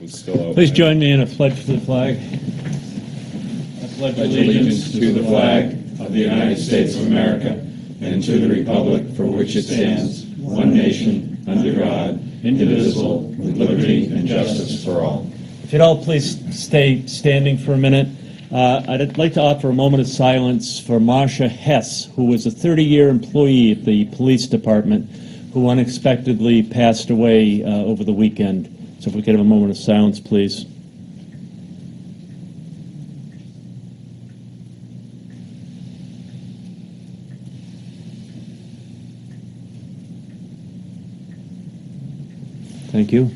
was still open. Please join me in a pledge to the flag. I pledge allegiance to the flag of the United States of America and to the republic for which it stands, one nation, under God, indivisible, with liberty and justice for all. If you'd all please stay standing for a minute. Uh, I'd like to offer a moment of silence for Marcia Hess, who was a 30-year employee at the police department, who unexpectedly passed away uh, over the weekend. So if we could have a moment of silence, please. Thank you.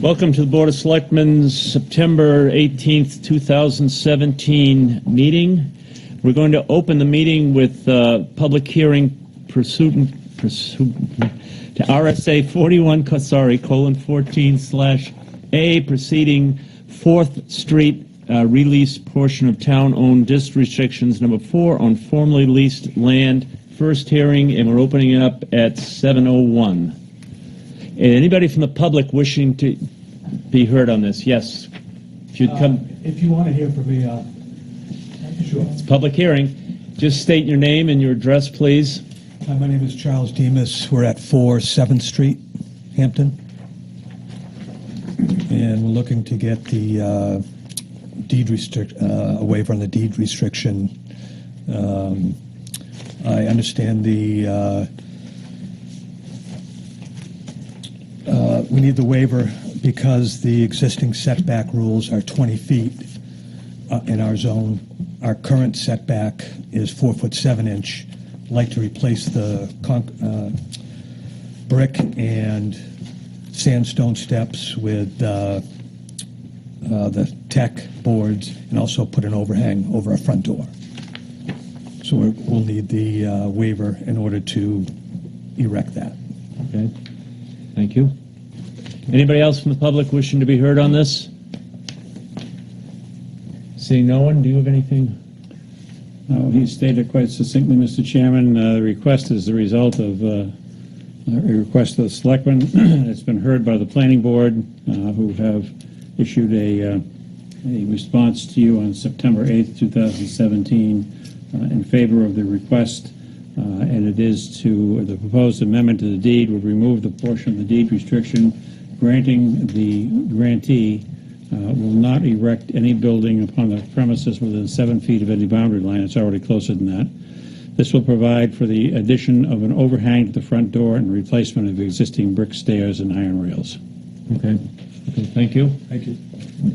Welcome to the Board of Selectmen's September 18th, 2017 meeting. We're going to open the meeting with uh, public hearing pursuant, to RSA 41, sorry, colon 14 slash A, proceeding 4th Street uh, release portion of town-owned district restrictions number four on formerly leased land. First hearing, and we're opening it up at 7:01. And Anybody from the public wishing to be heard on this? Yes. If you'd come, If you want to hear from me, uh, sure. public hearing, just state your name and your address, please. Hi, my name is Charles Demas. We're at 4 7th Street, Hampton. And we're looking to get the uh, deed restrict, uh, a waiver on the deed restriction. Um, I understand the, uh, uh, we need the waiver because the existing setback rules are 20 feet uh, in our zone. Our current setback is four foot seven inch. Like to replace the uh, brick and sandstone steps with uh, uh, the tech boards and also put an overhang over our front door. So we're- we'll need the uh, waiver in order to erect that. Okay. Thank you. Anybody else from the public wishing to be heard on this? Seeing no one, do you have anything? He stated quite succinctly, Mr. Chairman, uh, the request is the result of uh, a request of the selectmen. It's been heard by the planning board, uh, who have issued a, uh, a response to you on September 8th, 2017, uh, in favor of the request, uh, and it is to, the proposed amendment to the deed would remove the portion of the deed restriction granting the grantee will not erect any building upon the premises within seven feet of any boundary line. It's already closer than that. This will provide for the addition of an overhang to the front door and replacement of existing brick stairs and iron rails. Okay. Okay, thank you. Thank you.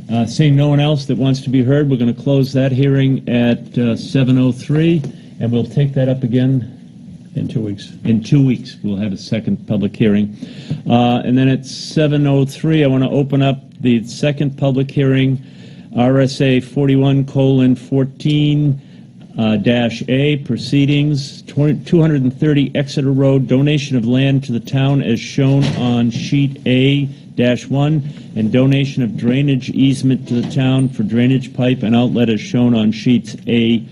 Uh, Seeing no one else that wants to be heard, we're going to close that hearing at uh, 7:03, and we'll take that up again In two weeks. in two weeks. We'll have a second public hearing. Uh, And then at 7:03, I want to open up the second public hearing, RSA 41 colon 14 uh, dash A, proceedings, 20 230 Exeter Road, donation of land to the town as shown on sheet A dash 1, and donation of drainage easement to the town for drainage pipe and outlet as shown on sheets A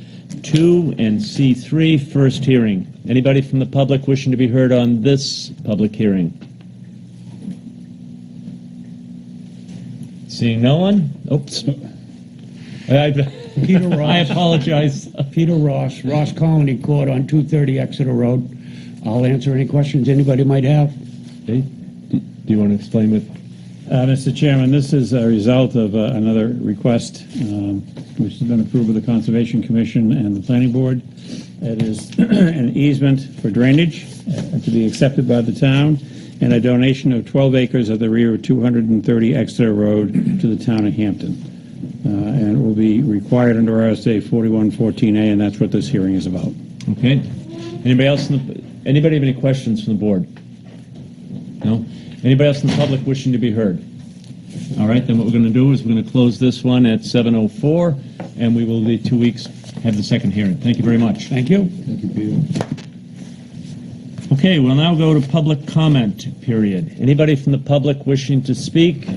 2 and C3, first hearing. Anybody from the public wishing to be heard on this public hearing? Seeing no one? Oops. I Peter I Ross. apologize. Peter Ross, Ross Colony Court on 230 Exeter Road. I'll answer any questions anybody might have. Okay. Do do you want to explain what? Uh, Mr. Chairman, this is a result of uh, another request um, which has been approved by the Conservation Commission and the Planning Board. It is an easement for drainage uh, to be accepted by the town and a donation of 12 acres at the rear of 230 Exeter Road to the town of Hampton. Uh, And it will be required under RSA 4114A, and that's what this hearing is about. Okay. Anybody else, the anybody have any questions from the board? No? Anybody else in the public wishing to be heard? All right, then what we're going to do is we're going to close this one at 7:04, and we will, in two weeks, have the second hearing. Thank you very much. Thank you. Thank you, Peter. Okay, we'll now go to public comment period. Anybody from the public wishing to speak,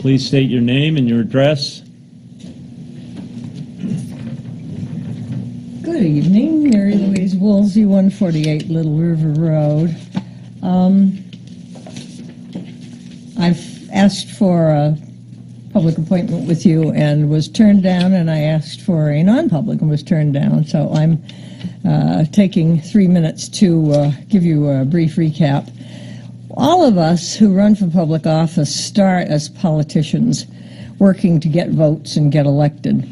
please state your name and your address. Good evening, Mary Louise Woolsey, 148 Little River Road. Um, I've asked for a public appointment with you and was turned down, and I asked for a non-public and was turned down. So I'm uh, taking three minutes to uh, give you a brief recap. All of us who run for public office start as politicians, working to get votes and get elected.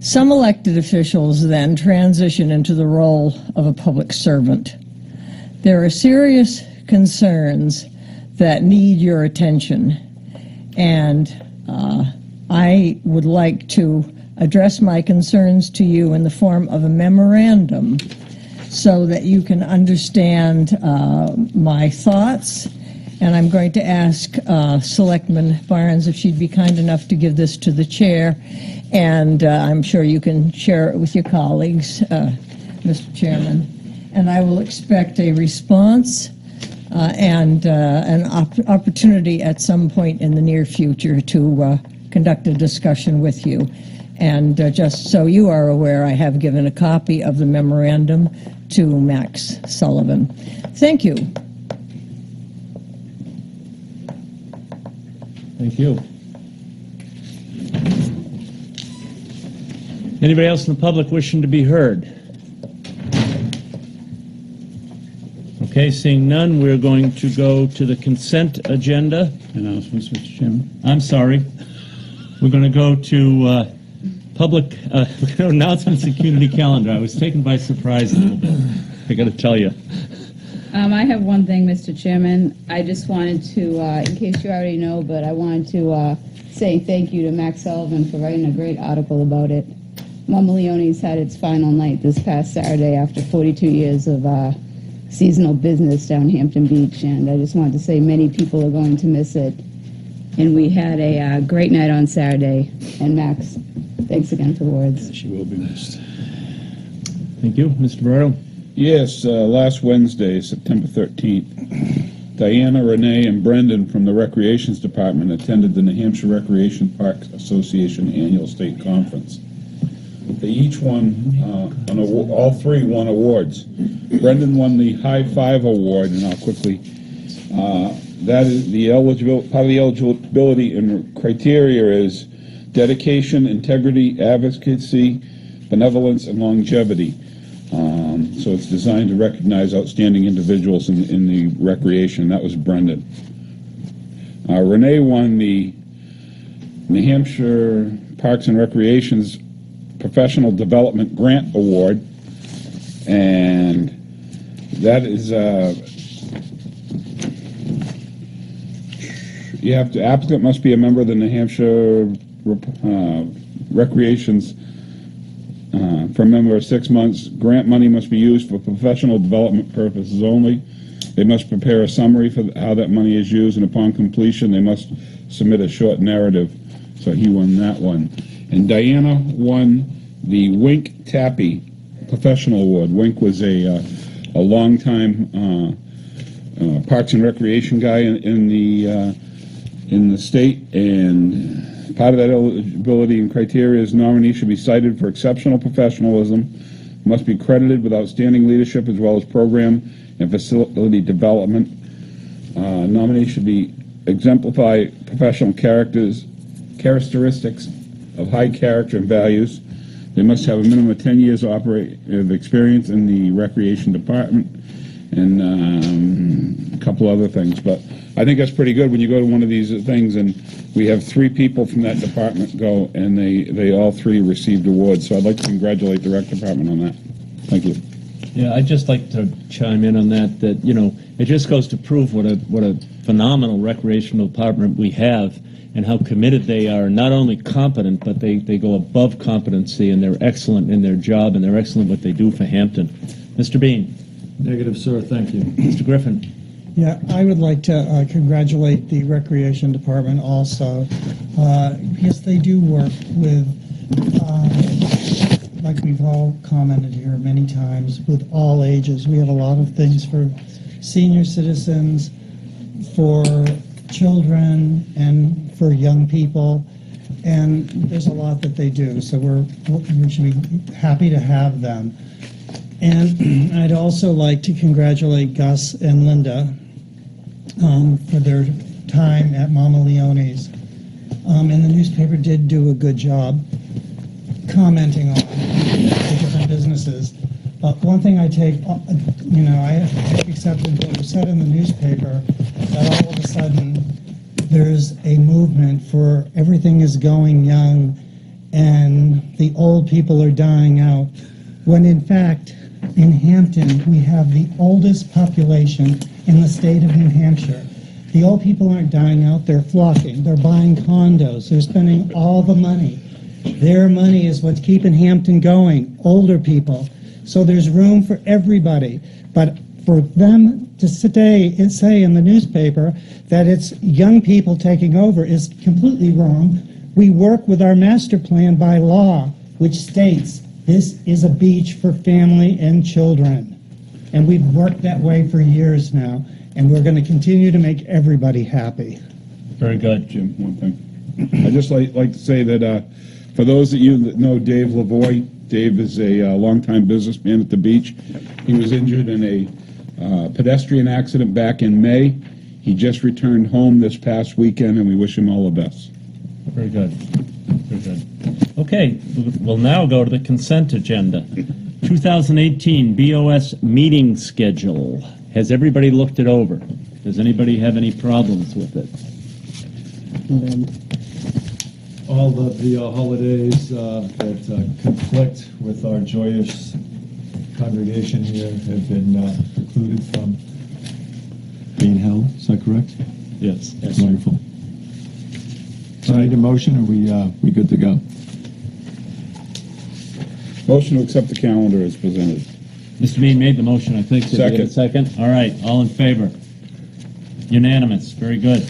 Some elected officials then transition into the role of a public servant. There are serious concerns that need your attention, and uh, I would like to address my concerns to you in the form of a memorandum so that you can understand uh, my thoughts. And I'm going to ask uh, Selectman Barnes if she'd be kind enough to give this to the chair, and uh, I'm sure you can share it with your colleagues, uh, Mr. Chairman. And I will expect a response uh, and uh, an op- opportunity at some point in the near future to uh, conduct a discussion with you. And uh, just so you are aware, I have given a copy of the memorandum to Max Sullivan. Thank you. Thank you. Anybody else in the public wishing to be heard? Okay, seeing none, we're going to go to the consent agenda. Announcements, Mr. Chairman. I'm sorry. We're going to go to uh, public uh, announcements and community calendar. I was taken by surprise a little bit. I got to tell you. Um, I have one thing, Mr. Chairman. I just wanted to, uh, in case you already know, but I wanted to uh, say thank you to Max Sullivan for writing a great article about it. Mama Leone's had its final night this past Saturday after 42 years of uh, seasonal business down Hampton Beach, and I just wanted to say many people are going to miss it. And we had a uh, great night on Saturday. And Max, thanks again for the words. She will be missed. Thank you. Mr. Barrow? Yes, uh, last Wednesday, September 13th, Diana, Renee, and Brendan from the Recreations Department attended the New Hampshire Recreation Parks Association Annual State Conference. They each won, uh, an awa- all three won awards. Brendan won the High Five Award, and I'll quickly, uh, that is the eligible, part of the eligibility and criteria is dedication, integrity, advocacy, benevolence, and longevity. Um, so it's designed to recognize outstanding individuals in, in the recreation. That was Brendan. Uh, Renee won the New Hampshire Parks and Recreation's Professional Development Grant Award, and that is uh, you have to applicant must be a member of the New Hampshire uh, Recreation's uh, for a member of six months. Grant money must be used for professional development purposes only. They must prepare a summary for how that money is used, and upon completion, they must submit a short narrative. So he won that one. And Diana won the Wink Tappy Professional Award. Wink was a uh, a longtime uh, uh, Parks and Recreation guy in, in the uh, in the state, and part of that eligibility and criteria is nominee should be cited for exceptional professionalism, must be credited with outstanding leadership as well as program and facility development. Uh, nominee should be exemplify professional characters, characteristics of high character and values. They must have a minimum of 10 years of experience in the recreation department and um, a couple other things. But I think that's pretty good when you go to one of these things and we have three people from that department go and they, they all three received awards. So I'd like to congratulate the rec department on that. Thank you. Yeah, I'd just like to chime in on that, that, you know, it just goes to prove what a, what a phenomenal recreational department we have and how committed they are, not only competent, but they, they go above competency and they're excellent in their job and they're excellent what they do for Hampton. Mr. Bean? Negative, sir, thank you. Mr. Griffin? Yeah, I would like to uh, congratulate the Recreation Department also, uh, because they do work with, uh, like we've all commented here many times, with all ages. We have a lot of things for senior citizens, for children, and for young people, and there's a lot that they do, so we're, we should be happy to have them. And I'd also like to congratulate Gus and Linda um, for their time at Mama Leone's. Um, and the newspaper did do a good job commenting on the different businesses. But one thing I take, uh, you know, I to what was said in the newspaper, that all of a sudden there's a movement for everything is going young and the old people are dying out. When in fact, in Hampton, we have the oldest population in the state of New Hampshire. The old people aren't dying out, they're flocking, they're buying condos, they're spending all the money. Their money is what's keeping Hampton going, older people. So there's room for everybody. But for them to today and say in the newspaper that it's young people taking over is completely wrong. We work with our master plan by law, which states this is a beach for family and children. And we've worked that way for years now, and we're going to continue to make everybody happy. Very good. Jim, one thing. I'd just like, like to say that, uh, for those of you that know Dave Lavoy, Dave is a uh, longtime businessman at the beach. He was injured in a uh, pedestrian accident back in May. He just returned home this past weekend, and we wish him all the best. Very good. Very good. Okay, we'll now go to the consent agenda. 2018 BOS meeting schedule. Has everybody looked it over? Does anybody have any problems with it? All of the uh, holidays uh, that uh, conflict with our joyous congregation here have been precluded from being held. Is that correct? Yes. Wonderful. So I need a motion, are we, uh, we good to go? Motion to accept the calendar as presented. Mr. Bean made the motion, I think. Did we get a Second. All right, all in favor? Unanimous, very good.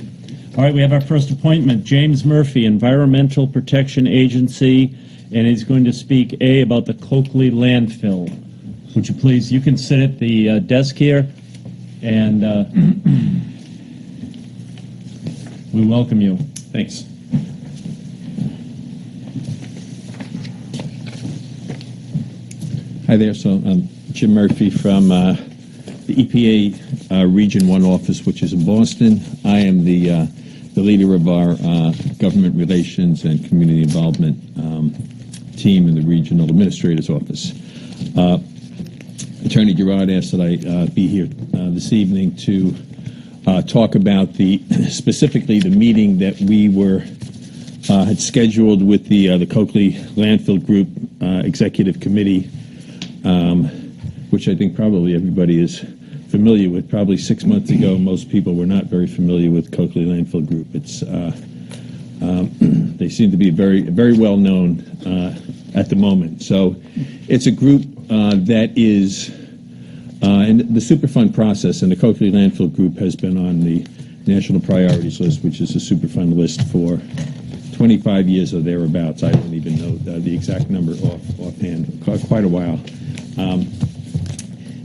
All right, we have our first appointment, James Murphy, Environmental Protection Agency, and he's going to speak, A, about the Coakley landfill. Would you please, you can sit at the uh, desk here, and uh, we welcome you. Thanks. Hi there. So I'm Jim Murphy from uh, the EPA uh, Region 1 office, which is in Boston. I am the, uh, the leader of our uh, government relations and community involvement um, team in the regional administrator's office. Uh, Attorney Gerard asked that I uh, be here uh, this evening to uh, talk about the specifically the meeting that we were uh, had scheduled with the uh, the Coakley Landfill Group uh, Executive Committee, um, which I think probably everybody is familiar with. Probably six months ago, most people were not very familiar with Coakley Landfill Group. It's um, they seem to be very very well known at the moment. So it's a group that is uh, and the Superfund process and the Coakley Landfill Group has been on the National Priorities List, which is a Superfund list for 25 years or thereabouts. I don't even know uh, the exact number off offhand. Quite a while. Um,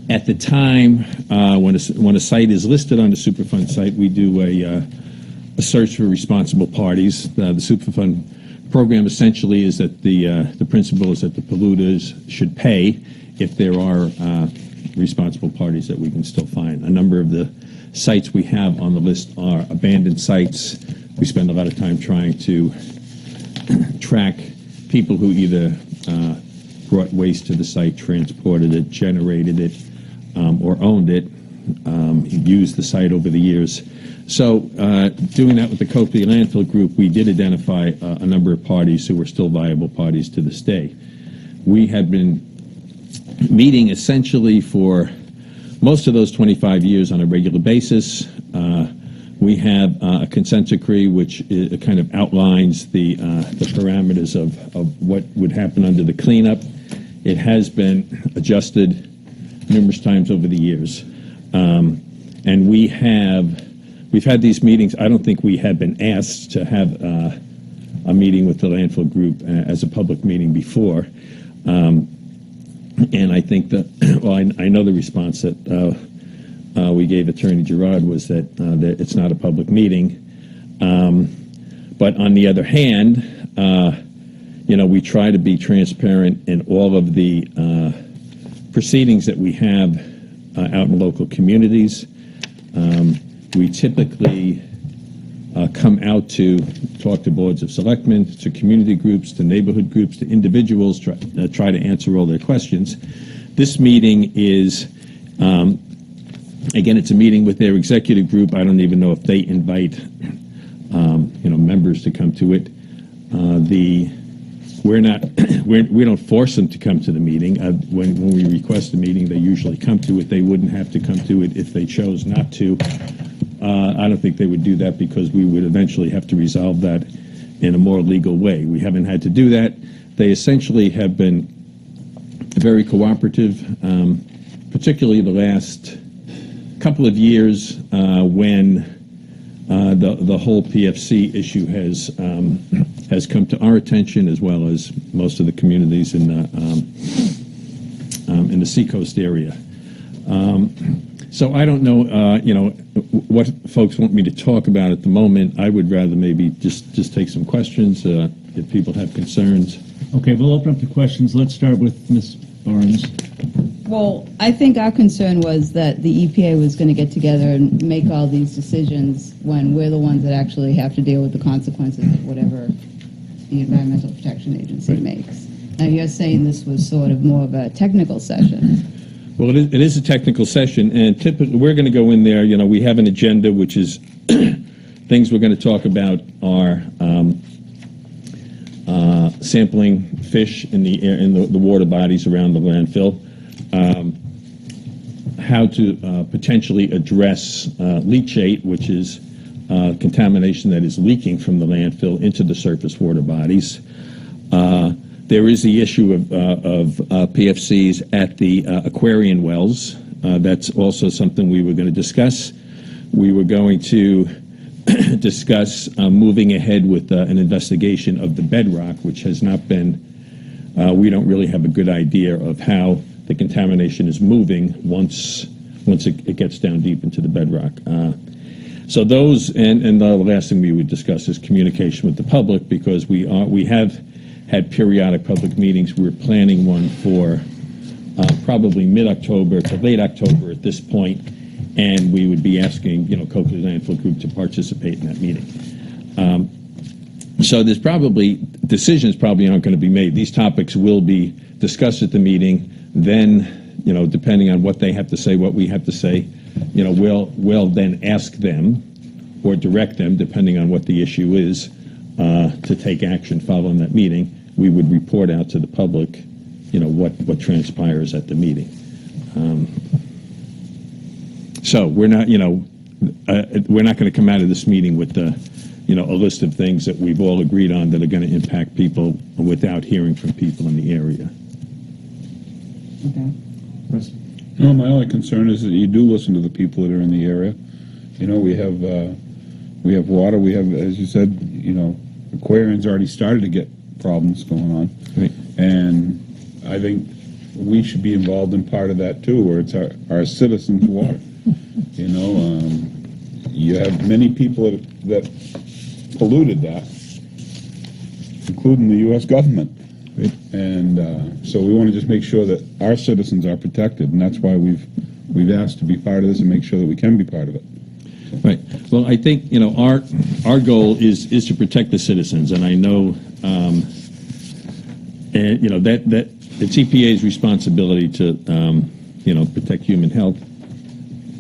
at the time, uh, when, a, when a site is listed on the Superfund site, we do a, uh, a search for responsible parties. Uh, the Superfund program essentially is that the, uh, the principle is that the polluters should pay if there are uh, responsible parties that we can still find. A number of the sites we have on the list are abandoned sites. We spend a lot of time trying to track people who either uh, brought waste to the site, transported it, generated it, um, or owned it, um, used the site over the years. So, uh, doing that with the Coakley Landfill Group, we did identify uh, a number of parties who were still viable parties to this day. We had been meeting essentially for most of those 25 years on a regular basis. Uh, we have a consent decree which kind of outlines the, the parameters of, of what would happen under the cleanup. It has been adjusted numerous times over the years. Um, and we have, we've had these meetings. I don't think we have been asked to have uh, a meeting with the landfill group uh, as a public meeting before. Um, and I think that, well, I, I know the response that uh, uh, we gave Attorney Gerard was that, uh, that it's not a public meeting. Um, but on the other hand, you know, we try to be transparent in all of the proceedings that we have out in local communities. Um, we typically uh, come out to talk to boards of selectmen, to community groups, to neighborhood groups, to individuals, try, uh, try to answer all their questions. This meeting is, um, again, it's a meeting with their executive group. I don't even know if they invite, um, you know, members to come to it. Uh, the we're not we're, we don't force them to come to the meeting. Uh, when when we request a meeting, they usually come to it. They wouldn't have to come to it if they chose not to. Uh, I don't think they would do that because we would eventually have to resolve that in a more legal way. We haven't had to do that. They essentially have been very cooperative, um, particularly the last couple of years uh, when uh, the the whole PFC issue has um, has come to our attention as well as most of the communities in the um, um, in the Seacoast area. So I don't know, uh, you know, what folks want me to talk about at the moment. I would rather maybe just just take some questions uh, if people have concerns. Okay, we'll open up the questions. Let's start with Ms. Barnes. Well, I think our concern was that the EPA was going to get together and make all these decisions when we're the ones that actually have to deal with the consequences of whatever the Environmental Protection Agency makes. Now, you're saying this was sort of more of a technical session. Well, it is, it is a technical session, and typically we're going to go in there. You know, we have an agenda, which is things we're going to talk about are um, uh, sampling fish in the air in the, the water bodies around the landfill, um, how to uh, potentially address uh, leachate, which is uh, contamination that is leaking from the landfill into the surface water bodies. Uh, there is the issue of, uh, of uh, PFCs at the uh, Aquarian wells. Uh, that's also something we were going to discuss. We were going to discuss uh, moving ahead with uh, an investigation of the bedrock, which has not been, we don't really have a good idea of how the contamination is moving once, once it, it gets down deep into the bedrock. So those, and, and the last thing we would discuss is communication with the public, because we are, we have had periodic public meetings. We're planning one for uh, probably mid-October to late October at this point, and we would be asking, you know, Coakley Landfill Group to participate in that meeting. Um, so there's probably, decisions probably aren't going to be made. These topics will be discussed at the meeting, then, you know, depending on what they have to say, what we have to say, you know, we'll, we'll then ask them or direct them, depending on what the issue is, uh, to take action following that meeting. We would report out to the public, you know, what, what transpires at the meeting. Um, so we're not, you know, uh, we're not going to come out of this meeting with the, you know, a list of things that we've all agreed on that are going to impact people without hearing from people in the area. Okay. No, my only concern is that you do listen to the people that are in the area. You know, we have, uh, we have water, we have, as you said, you know, Aquarian's already started to get problems going on. Right. And I think we should be involved in part of that too, where it's our, our citizens' water. You know, um, you have many people that, that polluted that, including the U.S. government. And uh, so we want to just make sure that our citizens are protected, and that's why we've we've asked to be part of this and make sure that we can be part of it. Right. Well, I think, you know, our, our goal is, is to protect the citizens, and I know, um, and, you know, that, that, it's EPA's responsibility to, um, you know, protect human health.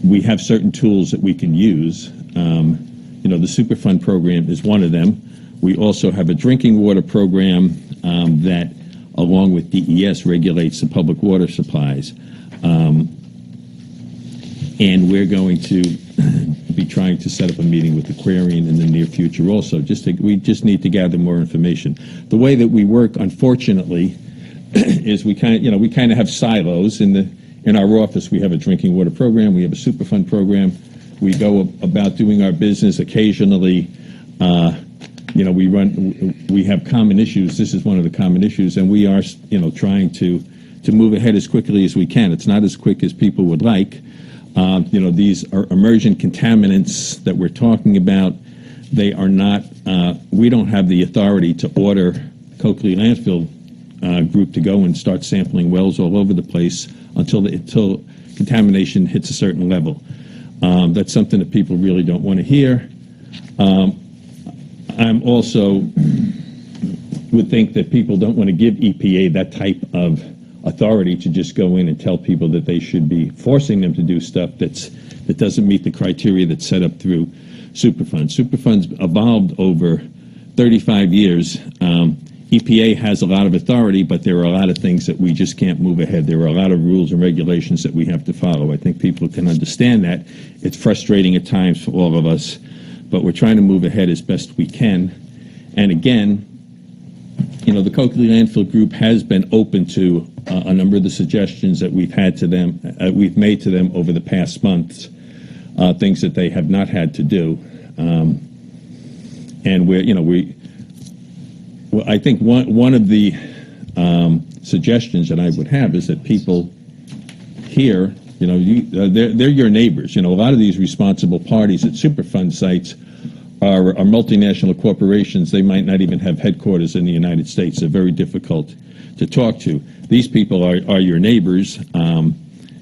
We have certain tools that we can use. Um, you know, the Superfund program is one of them. We also have a drinking water program um, that, along with DES, regulates the public water supplies. Um, and we're going to be trying to set up a meeting with Aquarian in the near future also. Just to, we just need to gather more information. The way that we work, unfortunately, is we kind of, you know, we kind of have silos in the in our office. We have a drinking water program. We have a Superfund program. We go about doing our business occasionally. Uh, you know, we run, we have common issues. This is one of the common issues, and we are, you know, trying to to move ahead as quickly as we can. It's not as quick as people would like. Uh, you know, these are emergent contaminants that we're talking about. They are not, uh, we don't have the authority to order Coakley Landfill uh, Group to go and start sampling wells all over the place until, contamination hits a certain level. Um, that's something that people really don't want to hear. Um, I'm also would think that people don't want to give EPA that type of authority to just go in and tell people that they should be forcing them to do stuff that's that doesn't meet the criteria that's set up through Superfund. Superfund's evolved over 35 years. Um, EPA has a lot of authority, but there are a lot of things that we just can't move ahead. There are a lot of rules and regulations that we have to follow. I think people can understand that. It's frustrating at times for all of us, but we're trying to move ahead as best we can. And again, you know, the Coakley Landfill Group has been open to uh, a number of the suggestions that we've had to them, uh, we've made to them over the past months, uh, things that they have not had to do. Um, and we're, you know, we, well, I think one, one of the um, suggestions that I would have is that people here, you know, you, uh, they're, they're your neighbors. You know, a lot of these responsible parties at Superfund sites are, are multinational corporations. They might not even have headquarters in the United States. They're very difficult to talk to. These people are, are your neighbors. Um,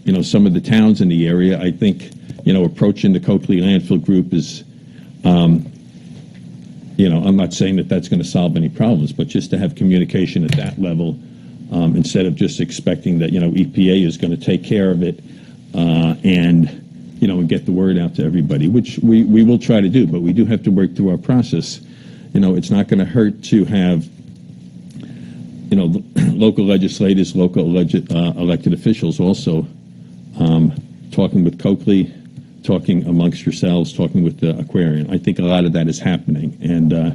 you know, some of the towns in the area, I think, you know, approaching the Coakley Landfill Group is, um, you know, I'm not saying that that's going to solve any problems, but just to have communication at that level um, instead of just expecting that, you know, EPA is going to take care of it uh, and, you know, and get the word out to everybody, which we, we will try to do, but we do have to work through our process. You know, it's not going to hurt to have, you know, local legislators, local uh, elected officials also um, talking with Coakley, talking amongst yourselves, talking with the Aquarian. I think a lot of that is happening, and uh,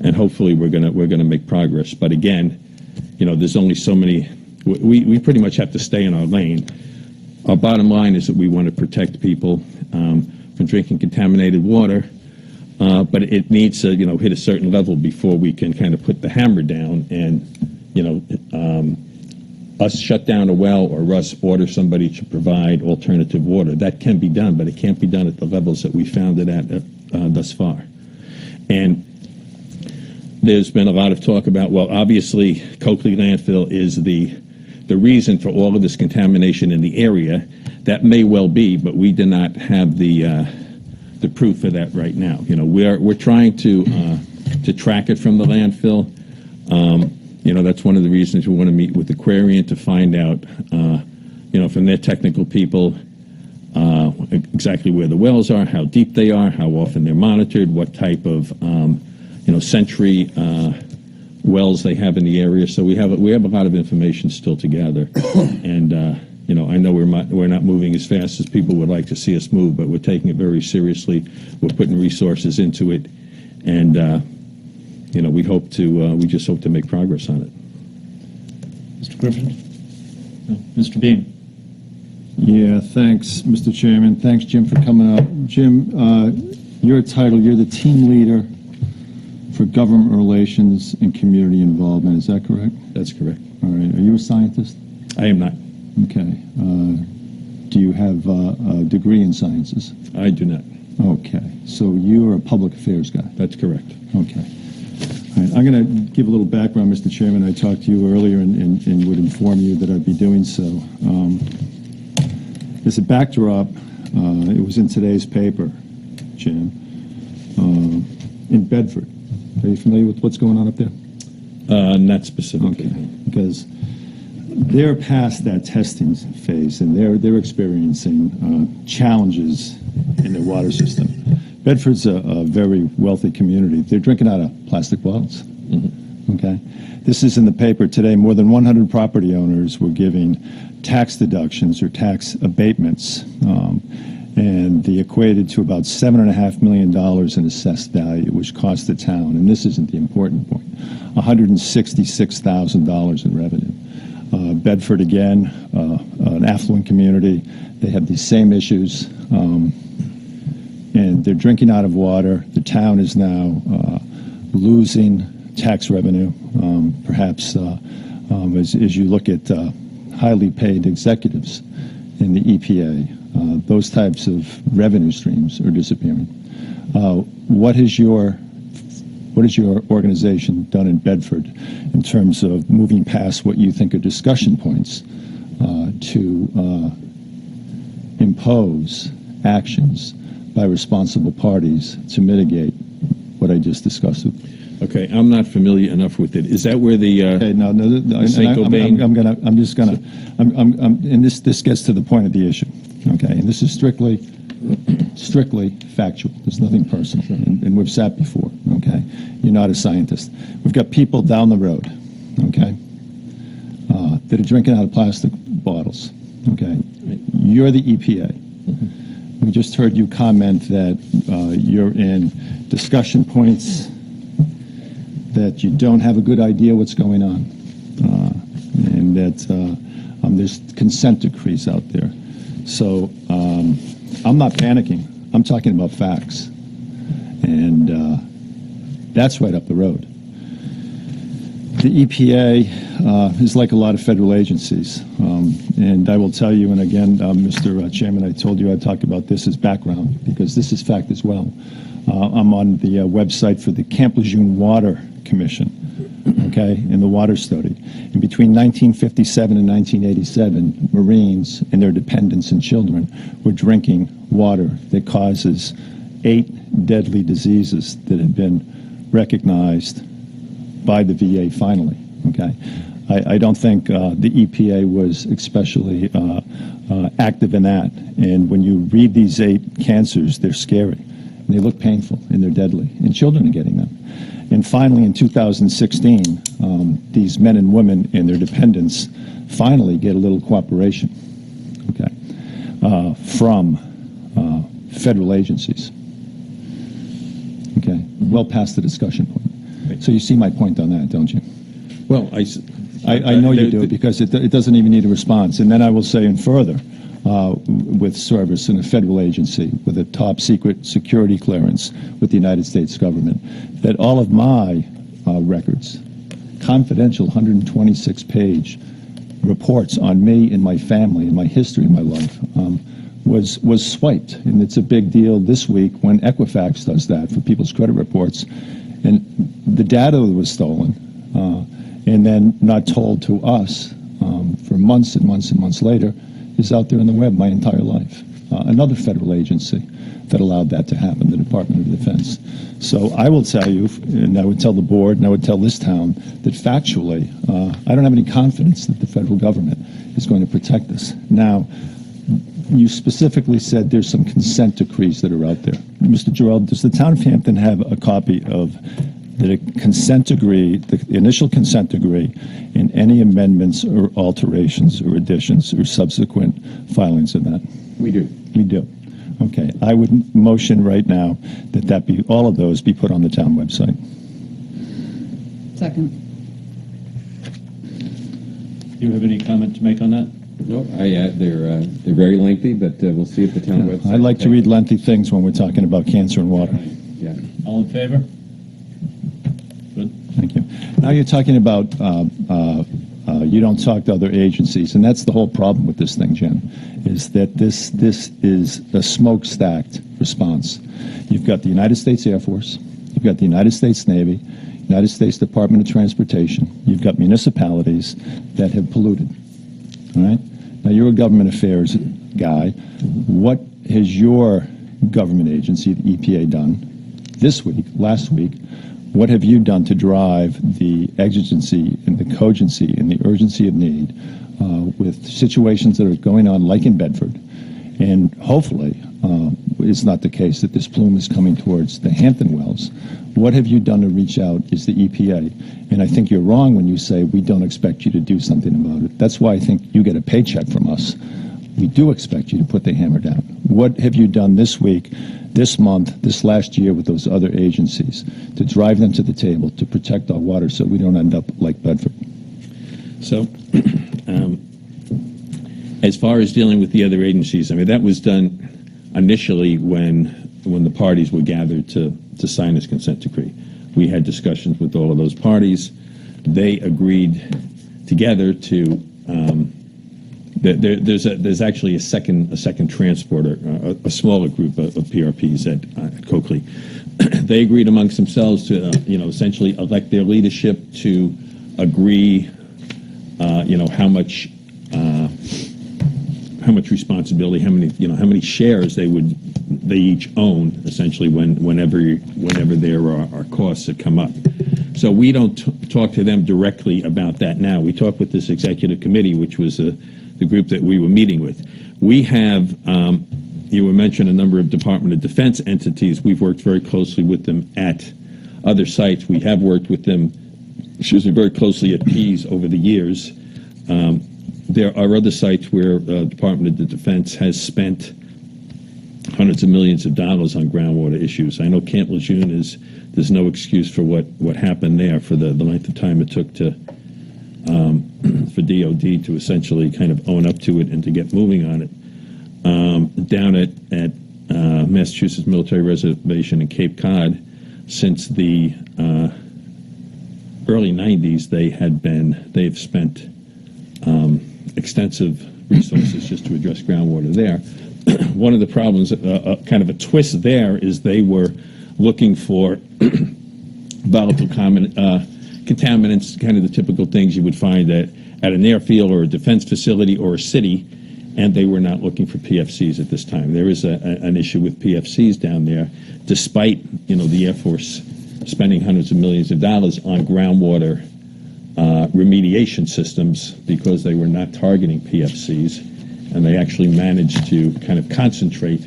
and hopefully we're gonna we're gonna make progress. But again, you know, there's only so many. We we pretty much have to stay in our lane. Our bottom line is that we want to protect people um, from drinking contaminated water, uh, but it needs to you know hit a certain level before we can kind of put the hammer down and you know. Um, us shut down a well or us order somebody to provide alternative water. That can be done, but it can't be done at the levels that we found it at uh, thus far. And there's been a lot of talk about, well, obviously, Coakley landfill is the the reason for all of this contamination in the area. That may well be, but we do not have the uh, the proof of that right now. You know, we're we're trying to uh, to track it from the landfill. Um, you know, that's one of the reasons we want to meet with Aquarian to find out, uh, you know, from their technical people, uh, exactly where the wells are, how deep they are, how often they're monitored, what type of, um, you know, century uh, wells they have in the area. So we have we have a lot of information still to gather, and uh, you know, I know we're not we're not moving as fast as people would like to see us move, but we're taking it very seriously. We're putting resources into it, and uh, you know, we hope to, uh, we just hope to make progress on it. Mr. Griffin? No. Mr. Bean? Yeah, thanks, Mr. Chairman. Thanks, Jim, for coming up. Jim, uh, your title, you're the team leader for government relations and community involvement. Is that correct? That's correct. All right. Are you a scientist? I am not. Okay. Uh, do you have uh, a degree in sciences? I do not. Okay. So you're a public affairs guy? That's correct. Okay. All right, I'm going to give a little background, Mr. Chairman. I talked to you earlier and, and, and would inform you that I'd be doing so. Um, as a backdrop, uh, it was in today's paper, Jim, uh, in Bedford. Are you familiar with what's going on up there? Uh, not specifically. Okay, because they're past that testing phase and they're they're experiencing uh, challenges in their water system. Bedford's a, a, very wealthy community. They're drinking out of plastic bottles. Mm-hmm. Okay, this is in the paper today. More than 100 property owners were giving tax deductions or tax abatements, um, and they equated to about seven and a half million dollars in assessed value, which cost the town. And this isn't the important point: 166 thousand dollars in revenue. Uh, Bedford again, uh, an affluent community. They have these same issues. Um, and they're drinking out of water. The town is now uh, losing tax revenue. Um, perhaps uh, um, as, as, you look at uh, highly paid executives in the EPA, those types of revenue streams are disappearing. Uh, what has your what has your organization done in Bedford in terms of moving past what you think are discussion points uh, to impose actions by responsible parties to mitigate what I just discussed it. Okay, I'm not familiar enough with it. Is that where the, uh, Okay, no, no, no, and St. I'm- Gobain? I'm, I'm gonna, I'm just gonna, I'm, I'm, I'm- and this, this gets to the point of the issue, okay? And this is strictly, strictly factual. There's nothing personal, and, and we've sat before, okay? You're not a scientist. We've got people down the road, okay, uh, that are drinking out of plastic bottles, okay? You're the EPA. We just heard you comment that uh, you're in discussion points that you don't have a good idea what's going on, uh, and that uh, um, there's consent decrees out there. So um, I'm not panicking. I'm talking about facts, and uh, that's right up the road. The EPA uh, is like a lot of federal agencies, um, and I will tell you, and again, uh, Mr. Chairman, I told you I'd talk about this as background because this is fact as well. Uh, I'm on the uh, website for the Camp Lejeune Water Commission, okay, in the water study. And between 1957 and 1987, Marines and their dependents and children were drinking water that causes eight deadly diseases that have been recognized by the VA finally. Okay, I, I don't think uh, the EPA was especially uh, uh, active in that. And when you read these eight cancers, they're scary, and they look painful, and they're deadly, and children are getting them. And finally, in 2016, um, these men and women and their dependents finally get a little cooperation. Okay, uh, from uh, federal agencies. Okay, well past the discussion point. So you see my point on that, don't you? well, I I know you Uh, do because it, it doesn't even need a response. And then I will say, and further, with service in a federal agency with a top secret security clearance with the United States government, that all of my uh, records, confidential 126 page reports on me and my family and my history and my life, um, was was swiped, and it's a big deal this week when Equifax does that for people's credit reports, and the data was stolen, uh, and then not told to us um, for months and months and months later, is out there on the web my entire life. Uh, another federal agency that allowed that to happen, the Department of Defense. So I will tell you, and I would tell the board, and I would tell this town that factually, uh, I don't have any confidence that the federal government is going to protect us. Now, you specifically said there's some consent decrees that are out there. Mr. Gerald, does the town of Hampton have a copy of the consent decree, the initial consent decree, and any amendments or alterations or additions or subsequent filings of that? we do. We do. Okay, I would motion right now that that be, all of those be put on the town website. Second. Do you have any comment to make on that? No, I, uh, they're, uh, they're very lengthy, but uh, we'll see if the town website. I like to read lengthy things when we're talking about cancer and water. Yeah. All in favor? Thank you. Now you're talking about, uh, uh, uh, you don't talk to other agencies, and that's the whole problem with this thing, Jim, is that this, this is a smokestacked response. You've got the United States Air Force, you've got the United States Navy, United States Department of Transportation, you've got municipalities that have polluted. All right? Now you're a government affairs guy. What has your government agency, the EPA, done this week, last week? What have you done to drive the exigency and the cogency and the urgency of need uh, with situations that are going on, like in Bedford? And hopefully, uh, it's not the case that this plume is coming towards the Hampton Wells. What have you done to reach out is the EPA. And I think you're wrong when you say we don't expect you to do something about it. That's why I think you get a paycheck from us. We do expect you to put the hammer down. What have you done this week, this month, this last year with those other agencies to drive them to the table to protect our water so we don't end up like Bedford? So, um, as far as dealing with the other agencies, I mean, that was done initially when, when the parties were gathered to, to sign this consent decree. We had discussions with all of those parties. They agreed together to, um, there, there- there's, a, there's actually a second, a second transporter, uh, a, a smaller group of, of PRPs at, uh, at Coakley. They agreed amongst themselves to, uh, you know, essentially elect their leadership to agree, uh, you know, how much, uh, how much responsibility, how many, you know, how many shares they would they each own, essentially, when, whenever, whenever there are, are costs that come up. So we don't talk to them directly about that now. We talk with this executive committee, which was uh, the group that we were meeting with. We have, um, you were mentioned a number of Department of Defense entities. We've worked very closely with them at other sites. We have worked with them, excuse me, very closely at Pease over the years. Um, there are other sites where uh, Department of Defense has spent hundreds of millions of dollars on groundwater issues. I know Camp Lejeune is, there's no excuse for what, what happened there for the, the length of time it took to, for DOD to essentially kind of own up to it and to get moving on it. Um, down at, at uh, Massachusetts Military Reservation in Cape Cod, since the uh, early 90s, they had been, they've spent um, extensive resources just to address groundwater there. One of the problems, uh, uh, kind of a twist there, is they were looking for volatile common, uh, contaminants, kind of the typical things you would find at, at an airfield or a defense facility or a city, and they were not looking for PFCs at this time. There is a, a, an issue with PFCs down there, despite you know the Air Force spending hundreds of millions of dollars on groundwater uh, remediation systems because they were not targeting PFCs, and they actually managed to kind of concentrate.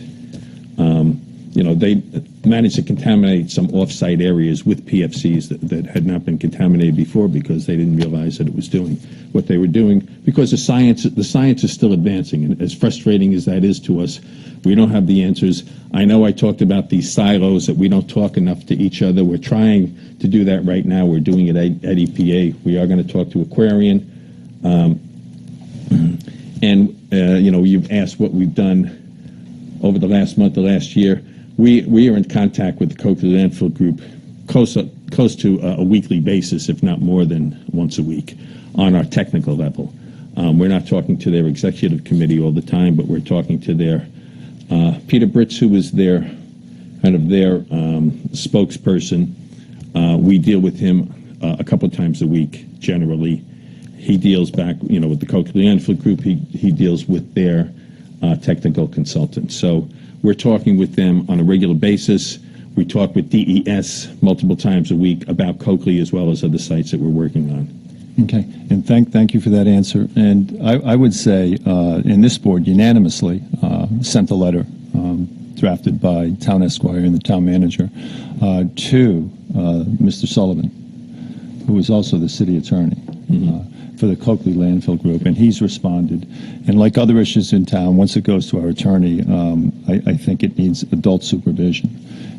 Um, you know, they managed to contaminate some off-site areas with PFCs that, that had not been contaminated before because they didn't realize that it was doing what they were doing. Because the science, the science is still advancing, and as frustrating as that is to us, we don't have the answers. I know I talked about these silos that we don't talk enough to each other. We're trying to do that right now. We're doing it at, at EPA. We are going to talk to Aquarian. Um, and, uh, you know, you've asked what we've done over the last month, the last year. We, we are in contact with the Coakley Landfill Group close, close to a, a weekly basis, if not more than once a week, on our technical level. Um, we're not talking to their executive committee all the time, but we're talking to their uh, Peter Britz, who was their kind of their um, spokesperson. Uh, we deal with him uh, a couple times a week, generally. He deals back, you know, with the Landfill Group. He he deals with their uh, technical consultants. So we're talking with them on a regular basis. We talk with DES multiple times a week about Coakley as well as other sites that we're working on. Okay, and thank thank you for that answer. And I, I would say, uh, in this board unanimously uh, sent a letter um, drafted by town esquire and the town manager uh, to uh, Mr. Sullivan, who is also the city attorney. Uh, for the Coakley Landfill Group, and he's responded. And like other issues in town, once it goes to our attorney, um, I, I think it needs adult supervision.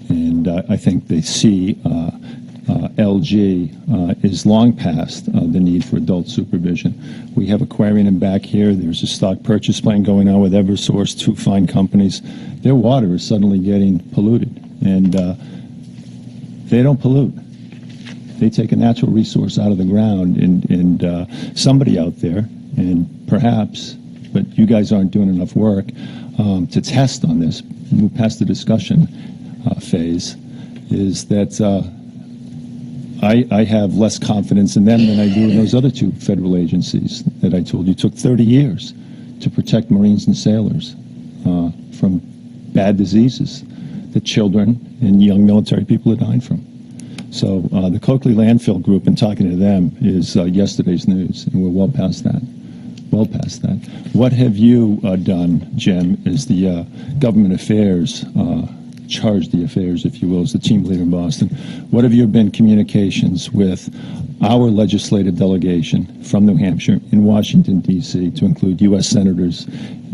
And uh, I think they see uh, uh, LG uh, is long past uh, the need for adult supervision. We have Aquarian back here. There's a stock purchase plan going on with Eversource, two fine companies. Their water is suddenly getting polluted, and uh, they don't pollute. They take a natural resource out of the ground, and, and uh, somebody out there, and perhaps, but you guys aren't doing enough work um, to test on this, move past the discussion uh, phase, is that uh, I, I have less confidence in them than I do in those other two federal agencies that I told you took 30 years to protect Marines and sailors uh, from bad diseases that children and young military people are dying from. So uh, the Coakley Landfill Group, and talking to them, is uh, yesterday's news, and we're well past that. Well past that. What have you uh, done, Jim, as the uh, government affairs, uh, chargé d'affaires, if you will, as the team leader in Boston? What have your been communications with our legislative delegation from New Hampshire in Washington, D.C., to include U.S. senators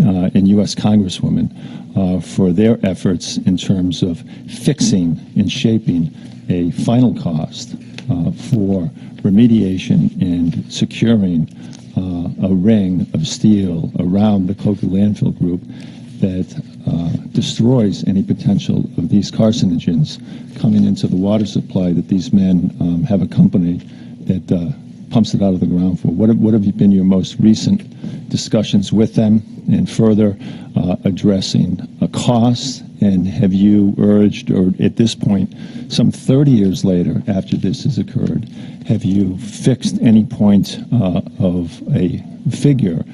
uh, and U.S. congresswomen uh, for their efforts in terms of fixing and shaping a final cost uh, for remediation and securing uh, a ring of steel around the Coakley landfill group that uh, destroys any potential of these carcinogens coming into the water supply that these men um, have a company that uh, pumps it out of the ground for. What have, what have been your most recent discussions with them and further uh, addressing a cost? And have you urged, or at this point, some 30 years later after this has occurred, have you fixed any point uh, of a figure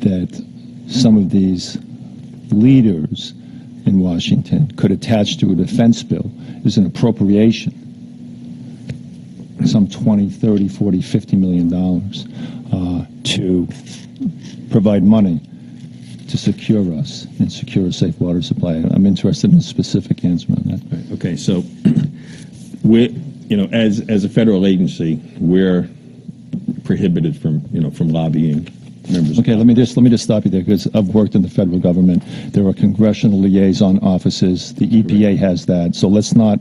that some of these leaders in Washington could attach to a defense bill is an appropriation, some 20, 30, 40, 50 million dollars uh, to provide money to secure us and secure a safe water supply. I'm interested in a specific answer on that. Right. Okay, so we're, you know, as, as a federal agency, we're prohibited from, you know, from lobbying members. Okay, let me just let me just stop you there because I've worked in the federal government. There are congressional liaison offices. The EPA has that. So let's not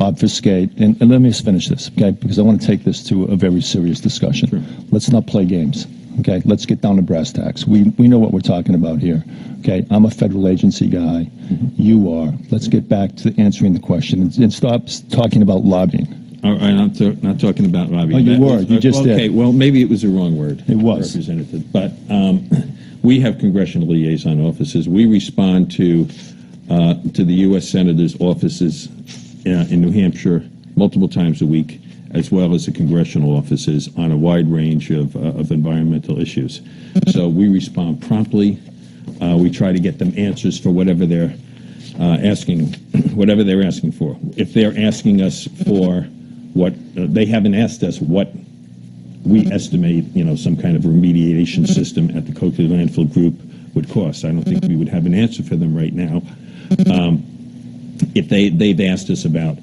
obfuscate. And, and let me just finish this, okay? Because I want to take this to a very serious discussion. Let's not play games. Okay, let's get down to brass tacks. We we know what we're talking about here. Okay, I'm a federal agency guy. You are. Let's get back to answering the question and, and stop talking about lobbying. All right, I'm ta- not talking about lobbying. Oh, you That were. was- You just did. Okay, well, maybe it was the wrong word. It was. Representative. But um, we have congressional liaison offices. We respond to, uh, to the U.S. Senators' offices uh, in New Hampshire multiple times a week, as well as the congressional offices on a wide range of, uh, of environmental issues. So we respond promptly. Uh, We try to get them answers for whatever they're uh, asking, whatever they're asking for. If they're asking us for what, uh, they haven't asked us what we estimate, you know, some kind of remediation system at the Coakley Landfill Group would cost. I don't think we would have an answer for them right now. Um, If they, they've asked us about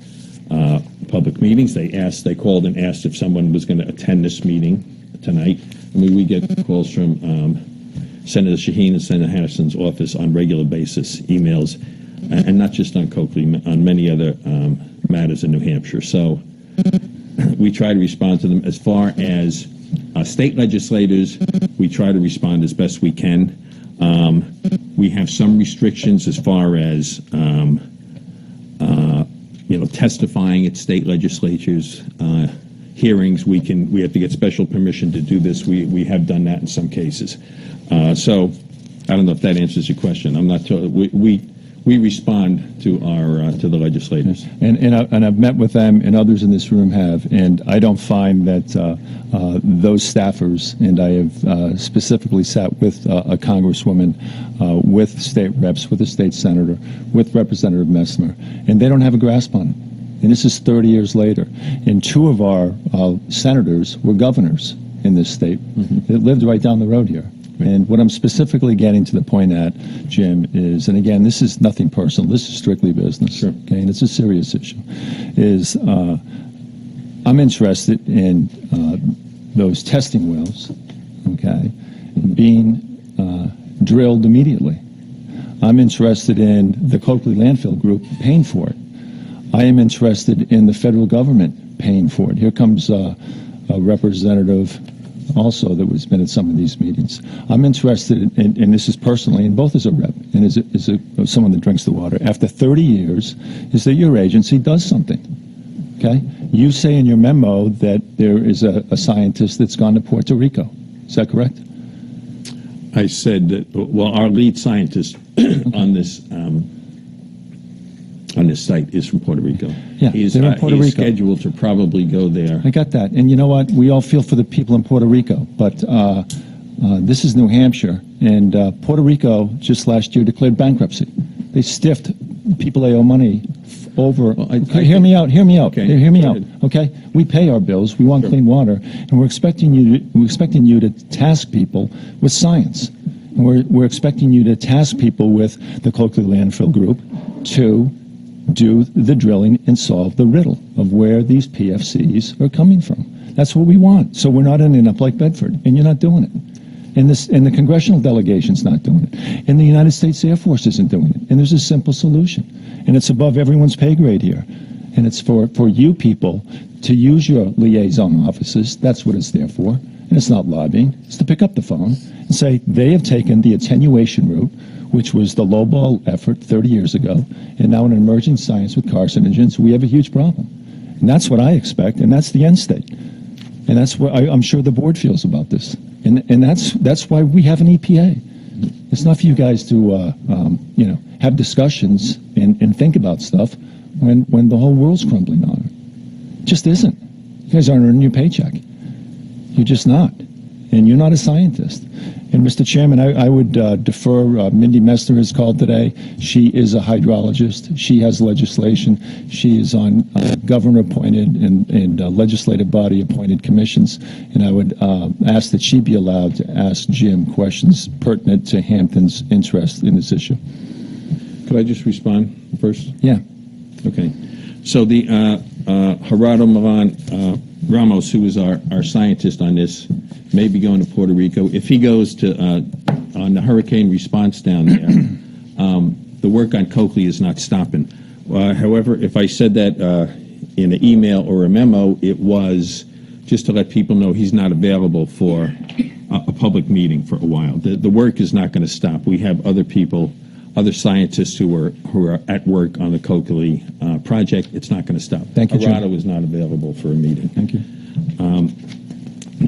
uh, public meetings, they asked, they called and asked if someone was going to attend this meeting tonight. I mean, we get calls from um, Senator Shaheen and Senator Hassan's office on regular basis, emails, and not just on Coakley, on many other um, matters in New Hampshire. So we try to respond to them. As far as uh, state legislators, we try to respond as best we can. Um, we have some restrictions as far as um, you know testifying at state legislatures. Uh, hearings we can we have to get special permission to do this we we have done that in some cases uh, so I don't know if that answers your question I'm not to, we, we we respond to our uh, to the legislators And, and, I, and I've met with them, and others in this room have, and I don't find that uh, uh, those staffers, and I have uh, specifically sat with uh, a congresswoman, uh, with state reps, with a state senator, with Representative Messmer, and they don't have a grasp on it. And this is 30 years later. And two of our uh, senators were governors in this state that lived right down the road here. And what I'm specifically getting to the point at, Jim, is, and again, this is nothing personal. This is strictly business. Okay, and it's a serious issue. Is uh, I'm interested in uh, those testing wells, okay, being uh, drilled immediately. I'm interested in the Coakley Landfill Group paying for it. I am interested in the federal government paying for it. Here comes uh, a representative also that was been at some of these meetings. I'm interested in, and this is personally, and both as a rep and as, a, as a, someone that drinks the water. After 30 years, is that your agency does something. Okay, you say in your memo that there is a, a scientist that's gone to Puerto Rico. Is that correct? I said that well our lead scientist on this um, on this site is from Puerto Rico Yeah, he's, they're in uh, he's Rico. scheduled to probably go there I got that. And you know what? We all feel for the people in Puerto Rico, but uh, uh, this is New Hampshire, and uh, Puerto Rico just last year declared bankruptcy. They stiffed people they owe money over. Well, I- I hear me out. Hear me out. Okay, Hear me out. Okay, we pay our bills. We want Sure. clean water, and we're expecting you. To, we're expecting you to task people with science. And We're we're expecting you to task people with the Coakley Landfill Group to do the drilling and solve the riddle of where these PFCs are coming from. That's what we want. So we're not ending up like Bedford, and you're not doing it. And this and the congressional delegation's not doing it. And the United States Air Force isn't doing it. And there's a simple solution. And it's above everyone's pay grade here. And it's for, for you people to use your liaison offices. That's what it's there for. And it's not lobbying. It's to pick up the phone and say they have taken the attenuation route, which was the lowball effort 30 years ago, and now in emerging science with carcinogens, we have a huge problem. And that's what I expect, and that's the end state. And that's what I, I'm sure the board feels about this. And, and that's, that's why we have an EPA. It's not for you guys to, uh, um, you know, have discussions and, and think about stuff when, when the whole world's crumbling on. It just isn't. You guys aren't earning your paycheck. You're just not. And you're not a scientist. And Mr. Chairman, I, I would uh, defer, uh, Mindi Messmer has called today. She is a hydrologist. She has legislation. She is on uh, governor-appointed and, and uh, legislative body-appointed commissions. And I would uh, ask that she be allowed to ask Jim questions pertinent to Hampton's interest in this issue. Could I just respond first? Yeah. Okay. So the uh, uh, Gerardo uh, Ramos, who is our, our scientist on this, may be going to Puerto Rico. If he goes to uh, on the hurricane response down there, um, the work on Coakley is not stopping. Uh, however, if I said that uh, in an email or a memo, it was just to let people know he's not available for a, a public meeting for a while. The, the work is not going to stop. We have other people other scientists who are who are at work on the Coakley uh, project. It's not going to stop. Thank you, Jim. Arado is not available for a meeting. Thank you.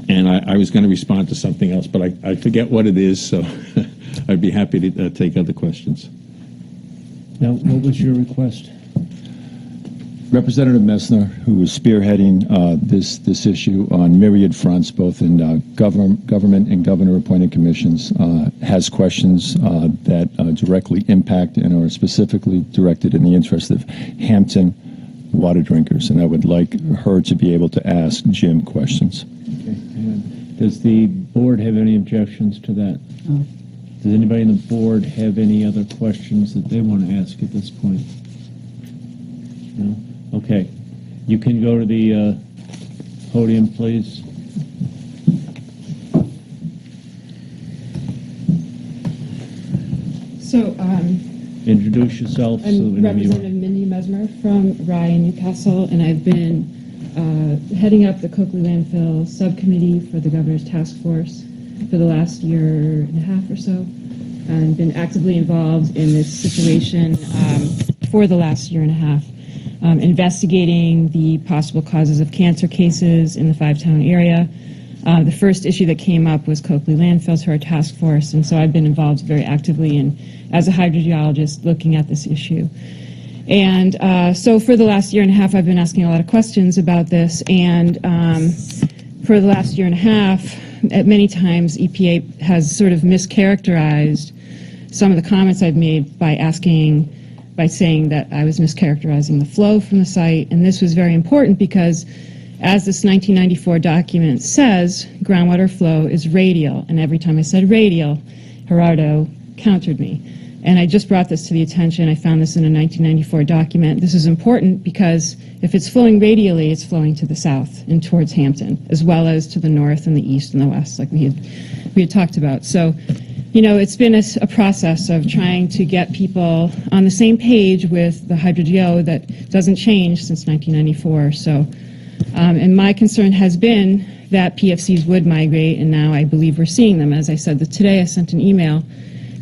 And I, I was going to respond to something else, but I, I forget what it is, so I'd be happy to uh, take other questions. Now, what was your request? Representative Messmer, who is spearheading uh, this this issue on myriad fronts, both in uh, government, government and governor-appointed commissions, uh, has questions uh, that uh, directly impact and are specifically directed in the interest of Hampton water drinkers. And I would like her to be able to ask Jim questions. Does the board have any objections to that? Does anybody in the board have any other questions that they want to ask at this point? No? Okay. You can go to the uh, podium, please. So, um, Introduce yourself. so we I'm know who you are. Representative Mindi Messmer from Rye, New Castle, and I've been heading up the Coakley Landfill Subcommittee for the Governor's Task Force for the last year and a half or so, and been actively involved in this situation um, for the last year and a half, um, investigating the possible causes of cancer cases in the five-town area. Uh, the first issue that came up was Coakley landfill to our task force, and so I've been involved very actively in, as a hydrogeologist, looking at this issue. And uh, so for the last year and a half, I've been asking a lot of questions about this, and um, for the last year and a half, at many times, EPA has sort of mischaracterized some of the comments I've made by asking, by saying that I was mischaracterizing the flow from the site, and this was very important because as this 1994 document says, groundwater flow is radial, and every time I said radial, Gerardo countered me. And I just brought this to the attention. I found this in a 1994 document. This is important because if it's flowing radially, it's flowing to the south and towards Hampton, as well as to the north and the east and the west, like we had we had talked about. So, you know, it's been a process of trying to get people on the same page with the hydrogeo that doesn't change since 1994. So. Um, and my concern has been that PFCs would migrate, and now I believe we're seeing them. As I said, that today I sent an email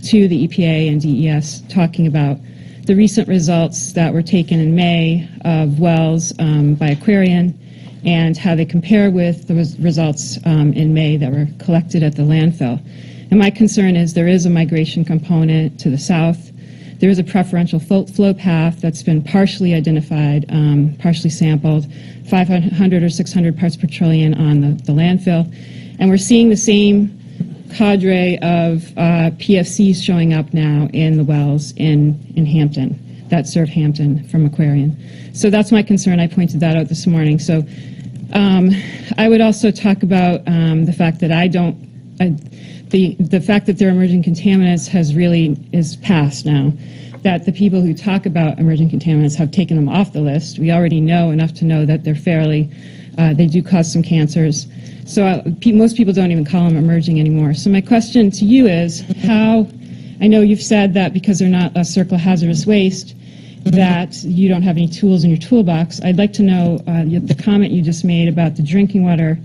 to the EPA and DES talking about the recent results that were taken in May of wells um, by Aquarian and how they compare with the res- results um, in May that were collected at the landfill. And my concern is there is a migration component to the south. There is a preferential flow path that's been partially identified, um, partially sampled, 500 or 600 parts per trillion on the, the landfill. And we're seeing the same cadre of uh, PFCs showing up now in the wells in, in Hampton that serve Hampton from Aquarian. So that's my concern. I pointed that out this morning. So um, I would also talk about um, the fact that I don't, I, the, the fact that they're emerging contaminants has really, is past now. That the people who talk about emerging contaminants have taken them off the list. We already know enough to know that they're fairly, uh, they do cause some cancers. So uh, pe- most people don't even call them emerging anymore. So my question to you is how, I know you've said that because they're not a CERCLA hazardous waste, that you don't have any tools in your toolbox. I'd like to know uh, the comment you just made about the drinking water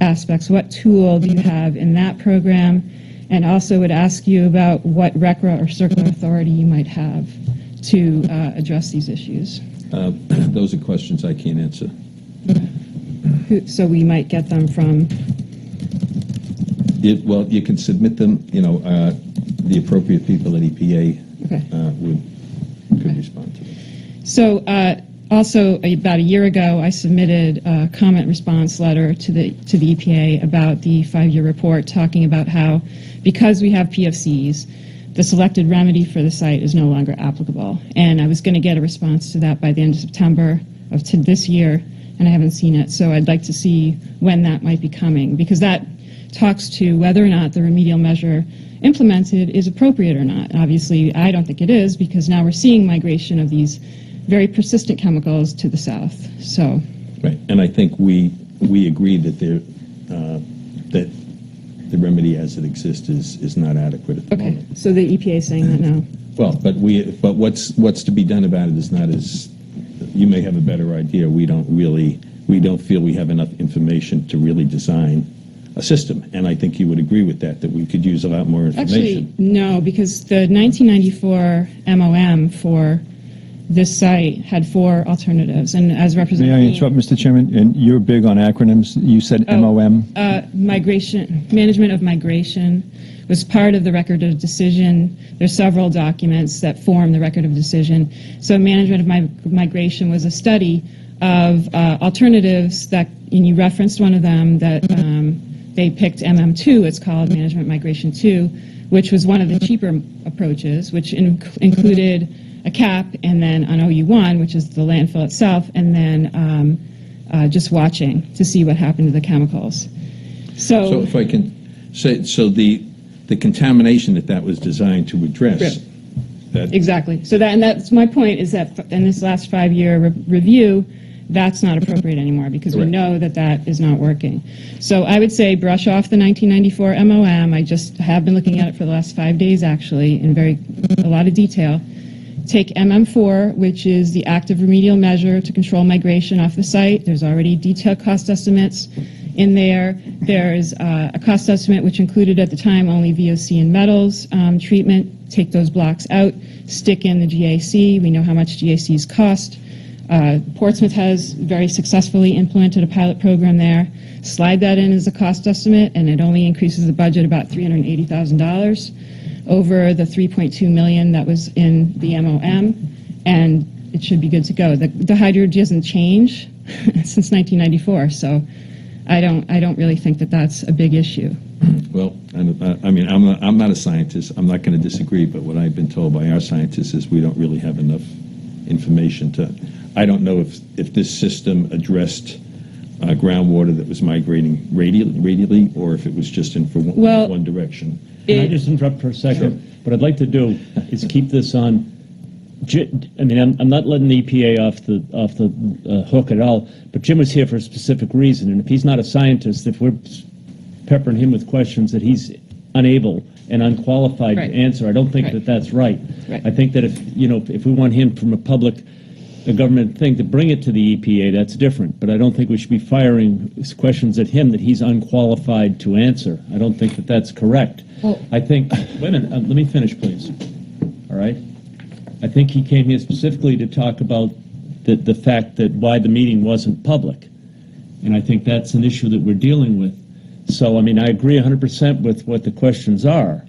aspects. What tool do you have in that program? And also would ask you about what RCRA or CERCLA authority you might have to uh, address these issues. Uh, Those are questions I can't answer. Who- So we might get them from, It- Well, you can submit them, you know, uh, the appropriate people at EPA Okay. uh, would, could respond to them. so uh, also, about a year ago, I submitted a comment response letter to the to the EPA about the five-year report, talking about how, because we have PFCs, the selected remedy for the site is no longer applicable. And I was going to get a response to that by the end of September of to this year, and I haven't seen it. So I'd like to see when that might be coming, because that talks to whether or not the remedial measure implemented is appropriate or not. Obviously, I don't think it is, because now we're seeing migration of these very persistent chemicals to the south. So, Right, and I think we, we agree that there, uh, that the remedy as it exists is, is not adequate at the okay, moment. so the EPA is saying that now. Well, but we, but what's, what's to be done about it is not as, you may have a better idea, we don't really, we don't feel we have enough information to really design a system, and I think you would agree with that, that we could use a lot more information. Actually, no, because the 1994 MOM for this site had four alternatives, and as May I Representative interrupt, Mr. Chairman? And you're big on acronyms. You said Oh. MOM. uh, migration, management of migration was part of the record of decision. There's several documents that form the record of decision. So management of mi- migration was a study of uh, alternatives that, and you referenced one of them, that um, they picked MM2, it's called Management Migration 2, which was one of the cheaper approaches, which in- included a cap and then on OU1, which is the landfill itself, and then um, uh, just watching to see what happened to the chemicals. So So, if I can say, so the, the contamination that that was designed to address, Right. that, exactly. So that, and that's my point, is that in this last five-year re- review, that's not appropriate anymore, because we know that that is not working. So I would say brush off the 1994 MOM, I just have been looking at it for the last five days, actually, in very, a lot of detail. Take MM4, which is the active remedial measure to control migration off the site. There's already detailed cost estimates in there. There's uh, a cost estimate which included at the time only VOC and metals um, treatment. Take those blocks out, stick in the GAC. We know how much GACs cost. Uh, Portsmouth has very successfully implemented a pilot program there. Slide that in as a cost estimate, and it only increases the budget about $380,000 over the 3.2 million that was in the MOM, and it should be good to go. The, the hydro doesn't change since 1994, so I don't, I don't really think that that's a big issue. well, uh, I mean, I'm, not- I'm not a scientist, I'm not going to disagree, but what I've been told by our scientists is we don't really have enough information to, I don't know if, if this system addressed uh, groundwater that was migrating radially, radially, or if it was just in for one, Well, one direction. Can I just interrupt for a second? Sure. What I'd like to do is keep this on, Ji- I mean, I'm, I'm not letting the EPA off the, off the uh, hook at all, but Jim was here for a specific reason, and if he's not a scientist, if we're peppering him with questions that he's unable and unqualified to answer, I don't think Right. that that's right. Right. I think that if, you know, if we want him from a public, a government thing to bring it to the EPA, that's different, but I don't think we should be firing questions at him that he's unqualified to answer. I don't think that that's correct. Well- I think, wait a minute, uh, let me finish, please. All right? I think he came here specifically to talk about the, the fact that why the meeting wasn't public. And I think that's an issue that we're dealing with. So, I mean, I agree 100% with what the questions are.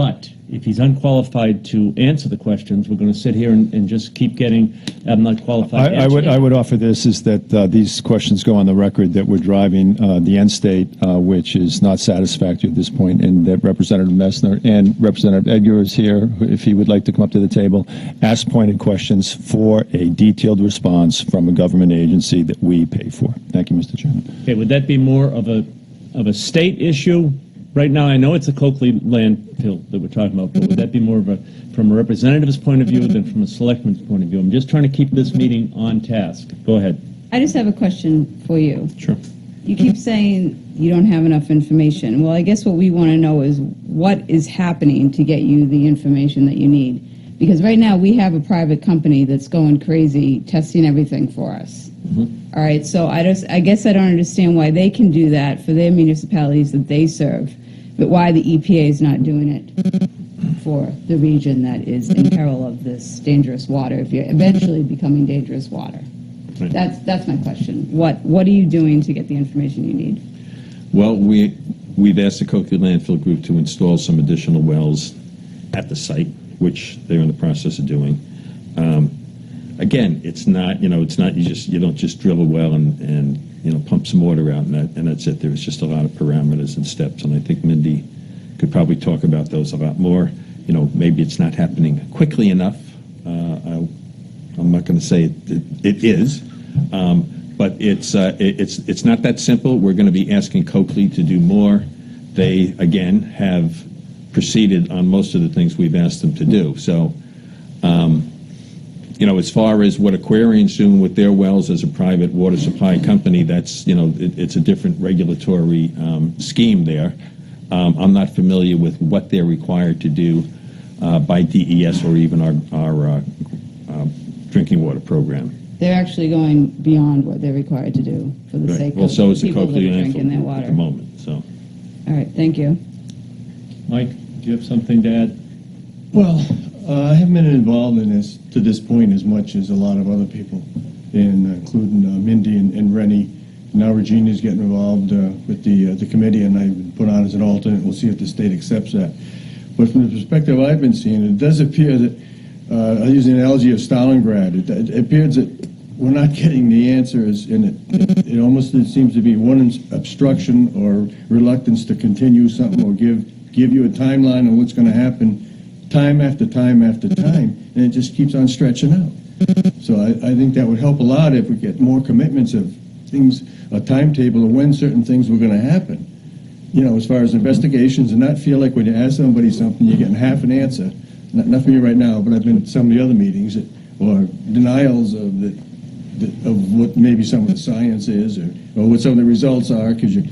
But if he's unqualified to answer the questions, we're going to sit here and, and just keep getting, I'm not qualified I, I would I would offer this is that uh, these questions go on the record that we're driving uh, the end state, uh, which is not satisfactory at this point, and that Representative Messmer and Representative Edgar is here, if he would like to come up to the table, ask pointed questions for a detailed response from a government agency that we pay for. Thank you, Mr. Chairman. Okay, would that be more of a, of a state issue? Right now, I know it's a Coakley landfill that we're talking about, but would that be more of a, from a representative's point of view than from a selectman's point of view? I'm just trying to keep this meeting on task. Go ahead. I just have a question for you. Sure. You keep saying you don't have enough information. Well, I guess what we want to know is what is happening to get you the information that you need. Because right now, we have a private company that's going crazy, testing everything for us. Mm-hmm. All right, so I just, I guess I don't understand why they can do that for their municipalities that they serve, but why the EPA is not doing it for the region that is in peril of this dangerous water, if you're eventually becoming dangerous water. Right. That's, that's my question. What, what are you doing to get the information you need? Well, we, we've asked the Coakley Landfill Group to install some additional wells at the site, which they're in the process of doing. Um, again, it's not, you know, it's not, you just, you don't just drill a well and, and, you know, pump some water out and that, and that's it. There's just a lot of parameters and steps, and I think Mindi could probably talk about those a lot more. You know, maybe it's not happening quickly enough. Uh, I- I'm not going to say it, it, it is, um, but it's, uh, it, it's, it's not that simple. We're going to be asking Coakley to do more. They, again, have proceeded on most of the things we've asked them to do. So, um, you know, as far as what Aquarian's doing with their wells as a private water supply company, that's, you know, it, it's a different regulatory um, scheme there. Um, I'm not familiar with what they're required to do uh, by DES or even our, our uh, uh, drinking water program. They're actually going beyond what they're required to do for the Right. sake Well, of so is the people that Coakley are drinking their water. at the moment, so. All right, thank you. Mike, do you have something to add? Well, uh, I haven't been involved in this to this point as much as a lot of other people, in, uh, including uh, Mindi and, and Rennie. Now Regina's getting involved uh, with the uh, the committee, and I've been put on as an alternate. We'll see if the state accepts that. But from the perspective I've been seeing, it does appear that uh, I use the analogy of Stalingrad. It, it appears that we're not getting the answers, and it, it, it almost it seems to be one obstruction or reluctance to continue something or give give you a timeline on what's going to happen time after time after time, and it just keeps on stretching out. So I, I think that would help a lot if we get more commitments of things, a timetable of when certain things were going to happen. You know, as far as investigations, and not feel like when you ask somebody something, you're getting half an answer. Not, not for me right now, but I've been at some of the other meetings, that, or denials of the, the, of what maybe some of the science is, or, or what some of the results are, because you,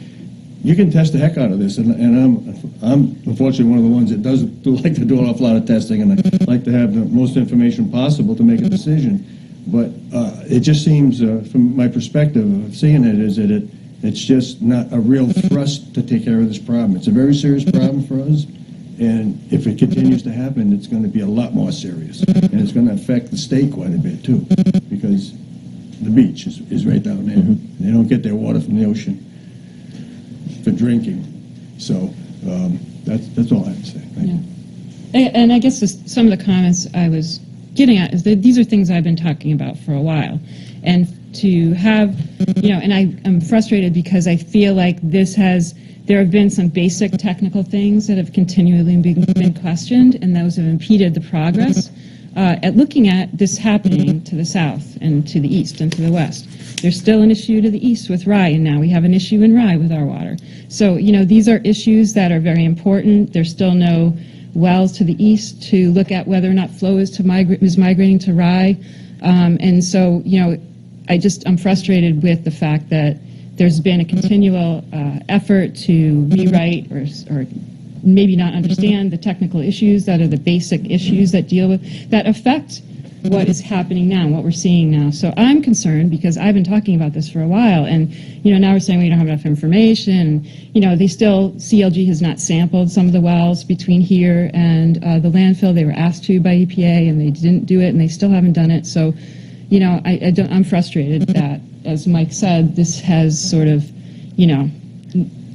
you can test the heck out of this, and, and I'm, I'm unfortunately one of the ones that does do like to do an awful lot of testing, and I like to have the most information possible to make a decision. But uh, it just seems, uh, from my perspective of seeing it, is that it it's just not a real thrust to take care of this problem. It's a very serious problem for us, and if it continues to happen, it's going to be a lot more serious, and it's going to affect the state quite a bit too, because the beach is, is right down there. They don't get their water from the ocean for drinking. So um, that's, that's all I have to say. Thank you. And I guess just some of the comments I was getting at is that these are things I've been talking about for a while. And to have, you know, and I am frustrated because I feel like this has, there have been some basic technical things that have continually been, been questioned, and those have impeded the progress uh, at looking at this happening to the south and to the east and to the west. There's still an issue to the east with Rye, and now we have an issue in Rye with our water. So, you know, these are issues that are very important. There's still no wells to the east to look at whether or not flow is to migrate is migrating to Rye, um, and so you know, I just I'm frustrated with the fact that there's been a continual uh, effort to rewrite or or maybe not understand the technical issues that are the basic issues that deal with that affect what is happening now, what we're seeing now. So I'm concerned because I've been talking about this for a while, and you know now we're saying we don't have enough information. You know they still CLG has not sampled some of the wells between here and uh, the landfill. They were asked to by EPA, and they didn't do it, and they still haven't done it. So, you know, I, I don't, I'm frustrated that, as Mike said, this has sort of, you know,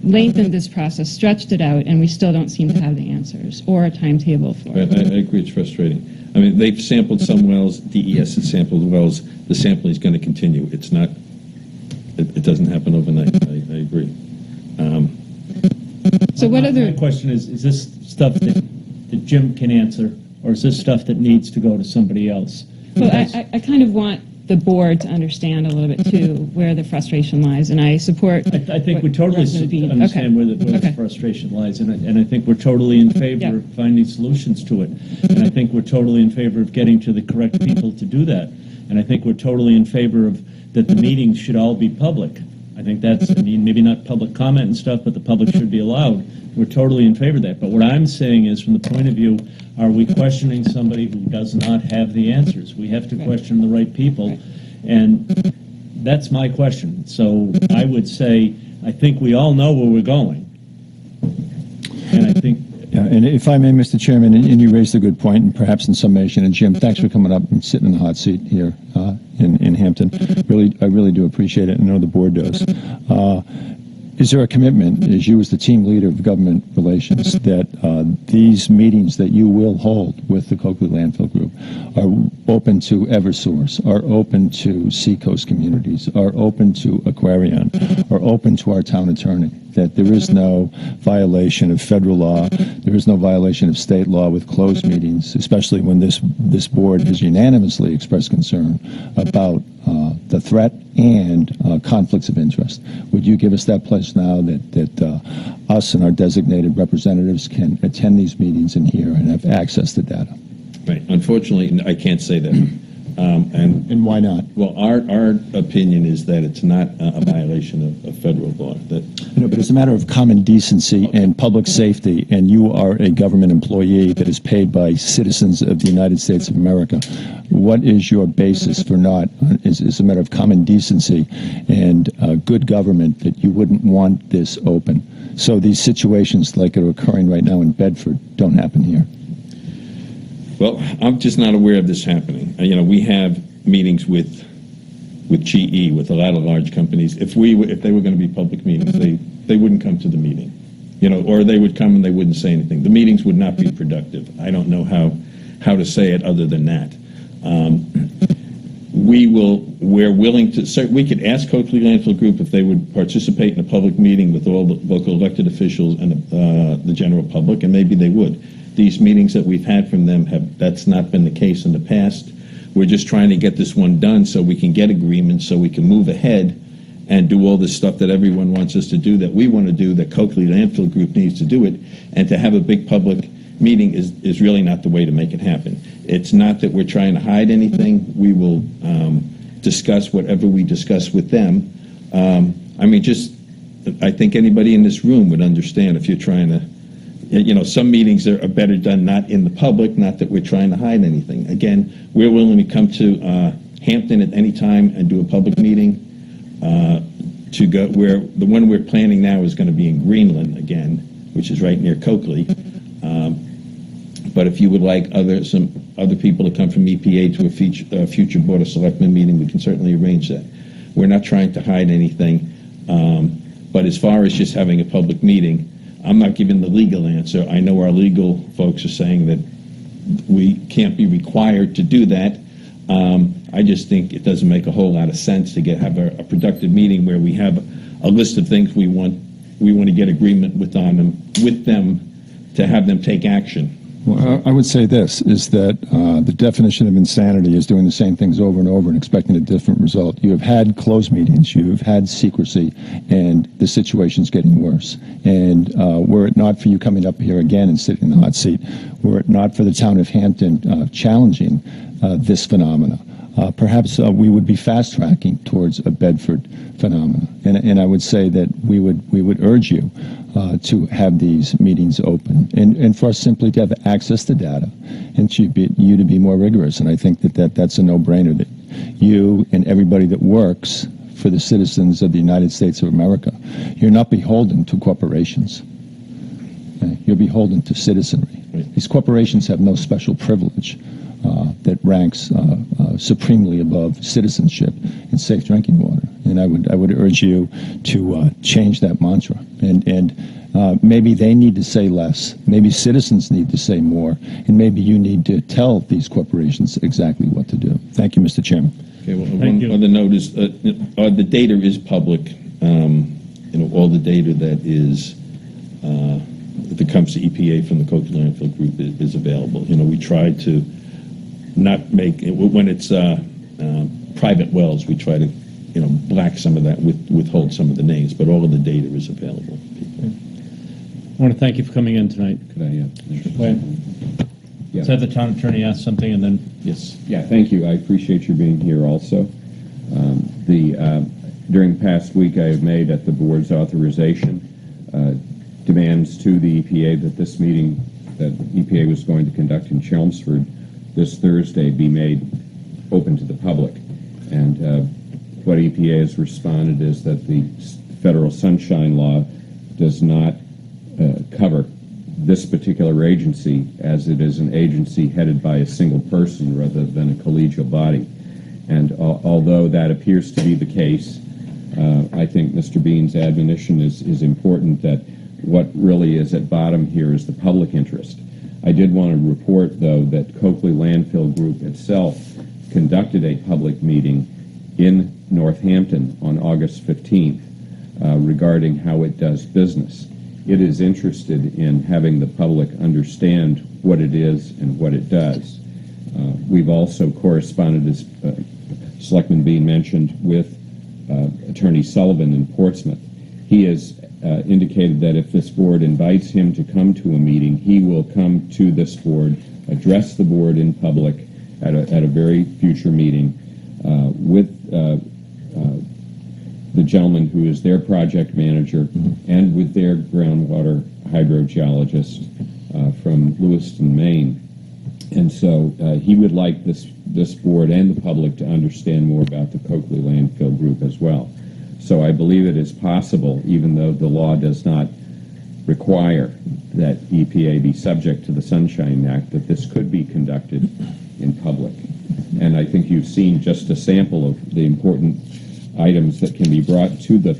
lengthened this process, stretched it out, and we still don't seem to have the answers or a timetable for it. I I agree, it's frustrating. I mean, they've sampled some wells, DES has sampled wells, the sampling is going to continue. It's not, it, it doesn't happen overnight, I, I agree. Um, So what My- other? My question is, is this stuff that, that Jim can answer, or is this stuff that needs to go to somebody else? Well, I, I- I kind of want the board to understand a little bit too where the frustration lies, and I support. I, I think we totally Bean- understand where the, where the Okay. frustration lies, and I, and I think we're totally in favor Yeah. of finding solutions to it. And I think we're totally in favor of getting to the correct people to do that. And I think we're totally in favor of, that the meetings should all be public. I think that's, I mean, maybe not public comment and stuff, but the public should be allowed. We're totally in favor of that. But what I'm saying is, from the point of view, are we questioning somebody who does not have the answers? We have to question the right people. And that's my question. So I would say, I think we all know where we're going. And I think, Yeah, and if I may, Mr. Chairman, and and you raised a good point, and perhaps in summation, and Jim, thanks for coming up and sitting in the hot seat here uh, in in Hampton. Really, I really do appreciate it, and I know the board does. Uh, is there a commitment, as you as the team leader of government relations, that uh, these meetings that you will hold with the Coakley Landfill Group are open to Eversource, are open to Seacoast Communities, are open to Aquarion, are open to our town attorney? That there is no violation of federal law, there is no violation of state law with closed meetings, especially when this this board has unanimously expressed concern about uh, the threat and uh, conflicts of interest. Would you give us that pledge now that, that uh, us and our designated representatives can attend these meetings and hear and have access to data? Right. Unfortunately, I can't say that. Um, and and why not? Well, our our opinion is that it's not a, a violation of, of federal law. That No, but it's a matter of common decency and public safety, and you are a government employee that is paid by citizens of the United States of America. What is your basis for not? Is it's a matter of common decency and uh, good government that you wouldn't want this open. So these situations like are occurring right now in Bedford don't happen here. Well, I'm just not aware of this happening. Uh, You know, we have meetings with with GE, with a lot of large companies. If we if they were going to be public meetings, they they wouldn't come to the meeting. You know, or they would come and they wouldn't say anything. The meetings would not be productive. I don't know how how to say it other than that. Um, we will, we're willing to, cer- we could ask Coakley Landfill Group if they would participate in a public meeting with all the local elected officials and uh, the general public, and maybe they would. These meetings that we've had from them have, that's not been the case in the past. We're just trying to get this one done so we can get agreement, so we can move ahead and do all this stuff that everyone wants us to do, that we want to do, that Coakley Landfill Group needs to do it, and to have a big public meeting is, is really not the way to make it happen. It's not that we're trying to hide anything. We will um, discuss whatever we discuss with them. Um, I mean, just, I think anybody in this room would understand if you're trying to, you know, some meetings are, are better done not in the public, not that we're trying to hide anything. Again, we're willing to come to uh, Hampton at any time and do a public meeting. Uh, to go where the one we're planning now is going to be in Greenland again, which is right near Coakley. Um, but if you would like other some other people to come from EPA to a future, uh, future Board of Selectmen meeting, we can certainly arrange that. We're not trying to hide anything. Um, but as far as just having a public meeting, I'm not giving the legal answer. I know our legal folks are saying that we can't be required to do that. Um, I just think it doesn't make a whole lot of sense to get have a, a productive meeting where we have a list of things we want we want to get agreement with on them with them to have them take action. Well, I would say this, is that uh, the definition of insanity is doing the same things over and over and expecting a different result. You have had closed meetings, you have had secrecy, and the situation's getting worse. And uh, were it not for you coming up here again and sitting in the hot seat, were it not for the town of Hampton uh, challenging uh, this phenomena, uh, perhaps uh, we would be fast tracking towards a Bedford phenomenon. And, and I would say that we would we would urge you uh, to have these meetings open and, and for us simply to have access to data and to be, you to be more rigorous. And I think that, that that's a no-brainer that you and everybody that works for the citizens of the United States of America, you're not beholden to corporations. You're beholden to citizenry. These corporations have no special privilege uh, that ranks uh, uh, supremely above citizenship and safe drinking water. And I would I would urge you to uh, change that mantra. And and uh, maybe they need to say less. Maybe citizens need to say more. And maybe you need to tell these corporations exactly what to do. Thank you, Mr. Chairman. Okay, well, one other note is, uh, uh, the data is public. Um, You know, all the data that is, uh, that comes to EPA from the Coakley Landfill Group is, is available. You know, we try to not make, when it's, uh, uh, private wells, we try to, you know, black some of that, with withhold some of the names, but all of the data is available. I want to thank you for coming in tonight. Could I, uh, Mr. Quinn? Yeah. Let's have the town attorney ask something and then. Yes. Yeah, thank you. I appreciate you being here also. Um, The, uh, during the past week, I have made at the board's authorization uh, demands to the EPA that this meeting that EPA was going to conduct in Chelmsford this Thursday be made open to the public. And uh, what EPA has responded is that the federal sunshine law does not uh, cover this particular agency as it is an agency headed by a single person rather than a collegial body. And al- although that appears to be the case, Uh, I think Mr. Bean's admonition is, is important that what really is at bottom here is the public interest. I did want to report, though, that Coakley Landfill Group itself conducted a public meeting in North Hampton on August 15th uh, regarding how it does business. It is interested in having the public understand what it is and what it does. Uh, we've also corresponded, as uh, Selectman Bean mentioned, with uh, Attorney Sullivan in Portsmouth. He uh, indicated that if this board invites him to come to a meeting, he will come to this board, address the board in public at a, at a very future meeting uh, with uh, uh, the gentleman who is their project manager and with their groundwater hydrogeologist uh, from Lewiston, Maine. And so uh, he would like this, this board and the public to understand more about the Coakley Landfill Group as well. So I believe it is possible, even though the law does not require that EPA be subject to the Sunshine Act, that this could be conducted in public. And I think you've seen just a sample of the important items that can be brought to the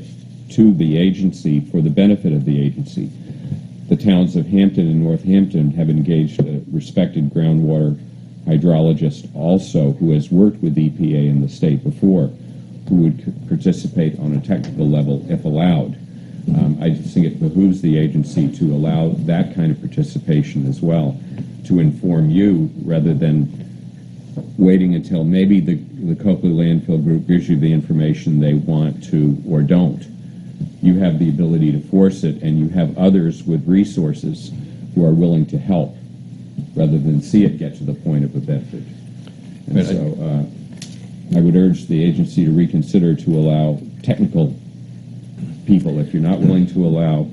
to the agency for the benefit of the agency. The towns of Hampton and North Hampton have engaged a respected groundwater hydrologist also who has worked with EPA in the state before, who would participate on a technical level if allowed. Um, I just think it behooves the agency to allow that kind of participation as well, to inform you rather than waiting until maybe the, the Coakley Landfill Group gives you the information they want to or don't. You have the ability to force it, and you have others with resources who are willing to help, rather than see it get to the point of a benefit. And so, uh, I would urge the agency to reconsider to allow technical people, if you're not willing to allow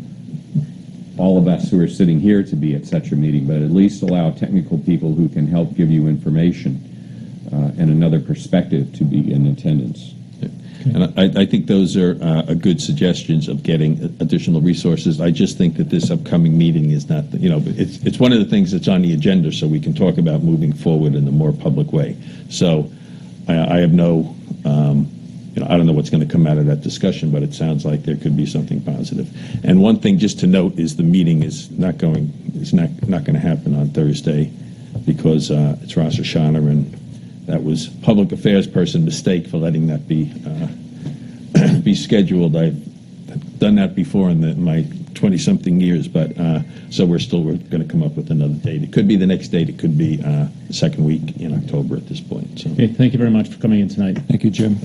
all of us who are sitting here to be at such a meeting, but at least allow technical people who can help give you information uh, and another perspective to be in attendance. And I, I think those are uh, good suggestions of getting additional resources. I just think that this upcoming meeting is not, you know, it's, it's one of the things that's on the agenda so we can talk about moving forward in a more public way. So I, I have no, um, you know, I don't know what's going to come out of that discussion, but it sounds like there could be something positive. And one thing just to note is the meeting is not going, is not, not going to happen on Thursday because uh, it's Rosh Hashanah and that was public affairs person mistake for letting that be uh, be scheduled. I've done that before in the, my 20 something years, but uh, so we're still going to come up with another date. It could be the next date. It could be uh, the second week in October at this point. So. Okay, thank you very much for coming in tonight. Thank you, Jim.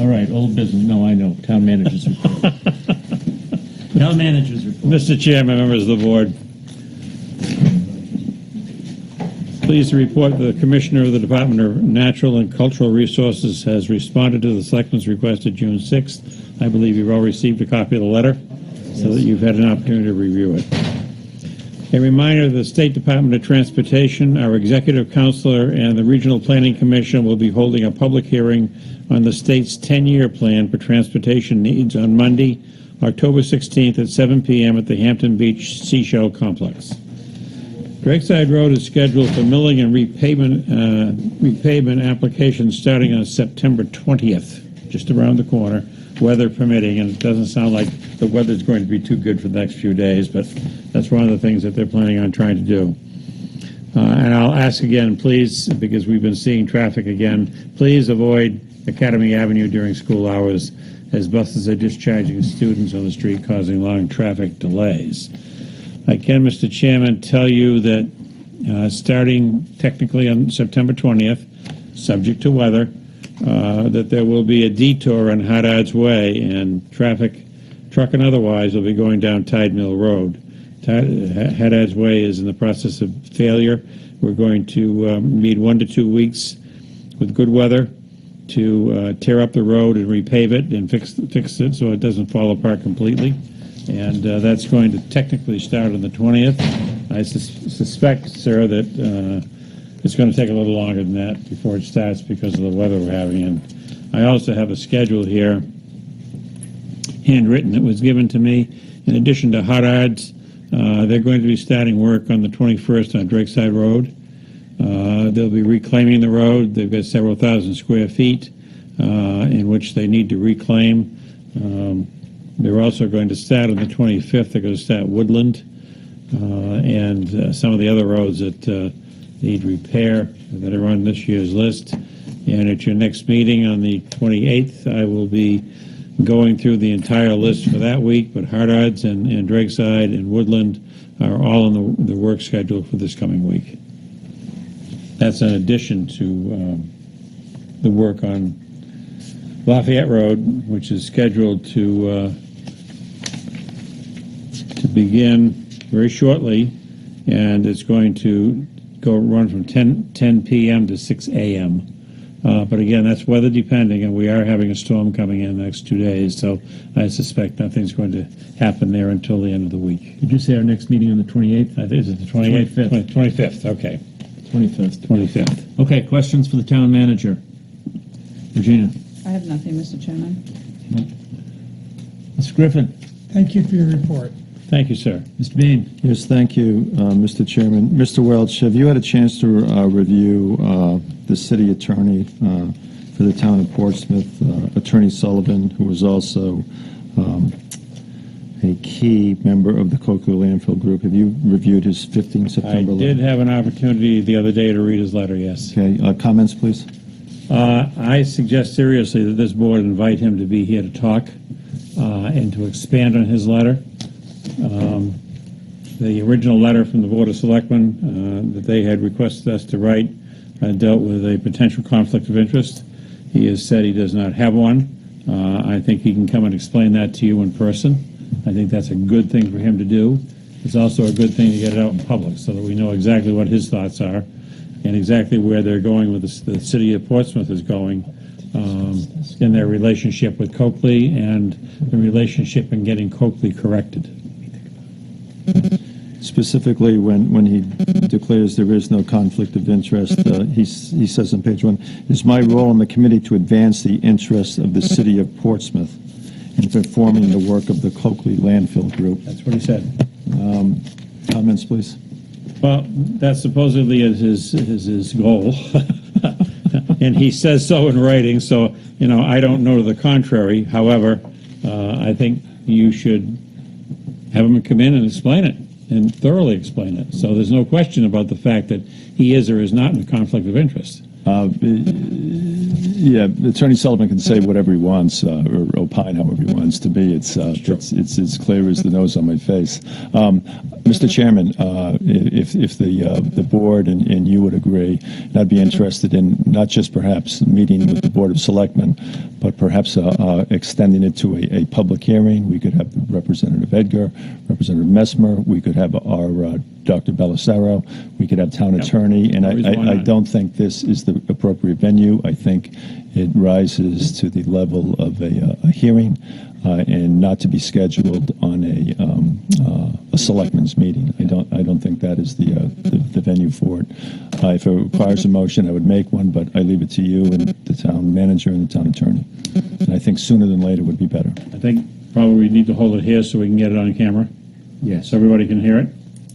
All right, old business, no, I know, town manager's report. Town manager's report. Mr. Chairman, members of the board, pleased to report that the Commissioner of the Department of Natural and Cultural Resources has responded to the Selectmen's request of June 6th. I believe you've all received a copy of the letter, so that you've had an opportunity to review it. A reminder, the State Department of Transportation, our Executive Councilor, and the Regional Planning Commission will be holding a public hearing on the state's 10-year plan for transportation needs on Monday, October 16th at 7 p.m. at the Hampton Beach Seashell Complex. Drakeside Road is scheduled for milling and repavement, uh, repavement applications starting on September 20th, just around the corner, weather permitting, and it doesn't sound like the weather's going to be too good for the next few days, but that's one of the things that they're planning on trying to do. Uh, And I'll ask again, please, because we've been seeing traffic again, please avoid Academy Avenue during school hours as buses are discharging students on the street causing long traffic delays. I can, Mr. Chairman, tell you that uh, starting technically on September 20th, subject to weather, uh, that there will be a detour on Haddad's Way and traffic, truck and otherwise, will be going down Tide Mill Road. Haddad's Way is in the process of failure. We're going to um, need one to two weeks with good weather to uh, tear up the road and repave it and fix, fix it so it doesn't fall apart completely. And uh, that's going to technically start on the 20th. I sus- suspect, sir, that uh, it's going to take a little longer than that before it starts because of the weather we're having. And I also have a schedule here, handwritten, that was given to me. In addition to odds, uh, they're going to be starting work on the 21st on Drakeside Road. Uh, They'll be reclaiming the road. They've got several thousand square feet uh, in which they need to reclaim. Um, They're also going to start on the 25th, they're going to start Woodland uh, and uh, some of the other roads that uh, need repair that are on this year's list. And at your next meeting on the 28th, I will be going through the entire list for that week, but Haddad's and and Drakeside and Woodland are all on the the work schedule for this coming week. That's in addition to um, the work on Lafayette Road, which is scheduled to uh, to begin very shortly, and it's going to go run from 10, 10 p.m. to 6 a.m. Uh, but again, that's weather depending, and we are having a storm coming in the next two days, so I suspect nothing's going to happen there until the end of the week. Did you say our next meeting on the 28th? I think it's the 28th, 25th. 25th, okay. 25th. 25th. Okay, questions for the town manager? Regina? I have nothing, Mr. Chairman. Mr. Griffin? Thank you for your report. Thank you, sir. Mr. Bean? Yes, thank you, uh, Mr. Chairman. Mr. Welch, have you had a chance to uh, review uh, the city attorney uh, for the town of Portsmouth, uh, Attorney Sullivan, who was also um, a key member of the Coakley Landfill Group? Have you reviewed his 15 September letter? I did have an opportunity the other day to read his letter, yes. Okay, uh, comments, please? Uh, I suggest seriously that this board invite him to be here to talk uh, and to expand on his letter. Um, The original letter from the Board of Selectmen uh, that they had requested us to write uh, dealt with a potential conflict of interest. He has said he does not have one. Uh, I think he can come and explain that to you in person. I think that's a good thing for him to do. It's also a good thing to get it out in public so that we know exactly what his thoughts are and exactly where they're going with the, the city of Portsmouth is going um, in their relationship with Coakley and the relationship in getting Coakley corrected. Specifically, when, when he declares there is no conflict of interest, uh, he, he says on page one, "It is my role on the committee to advance the interests of the city of Portsmouth in performing the work of the Coakley Landfill Group." That's what he said. Um, Comments, please? Well, that supposedly is his, is his goal. And he says so in writing, so, you know, I don't know to the contrary. However, uh, I think you should have him come in and explain it, and thoroughly explain it. So there's no question about the fact that he is or is not in a conflict of interest. Uh, Yeah, Attorney Sullivan can say whatever he wants, uh, or opine however he wants to be. It's, uh, it's, it's as clear as the nose on my face. Um, Mr. Chairman, uh, if, if the, uh, the board and, and you would agree, and I'd be interested in not just perhaps meeting with the Board of Selectmen, but perhaps uh, extending it to a, a public hearing. We could have Representative Edgar, Representative Messmer, we could have our uh, Dr. Bellicero, we could have town attorney, and I, I, I don't think this is the appropriate venue. I think it rises to the level of a, uh, a hearing uh, and not to be scheduled on a, um, uh, a selectmen's meeting. I don't, I don't think that is the, uh, the, the venue for it. Uh, if it requires a motion, I would make one, but I leave it to you and the town manager and the town attorney. And I think sooner than later would be better. I think probably we need to hold it here so we can get it on camera, Yes. so everybody can hear it.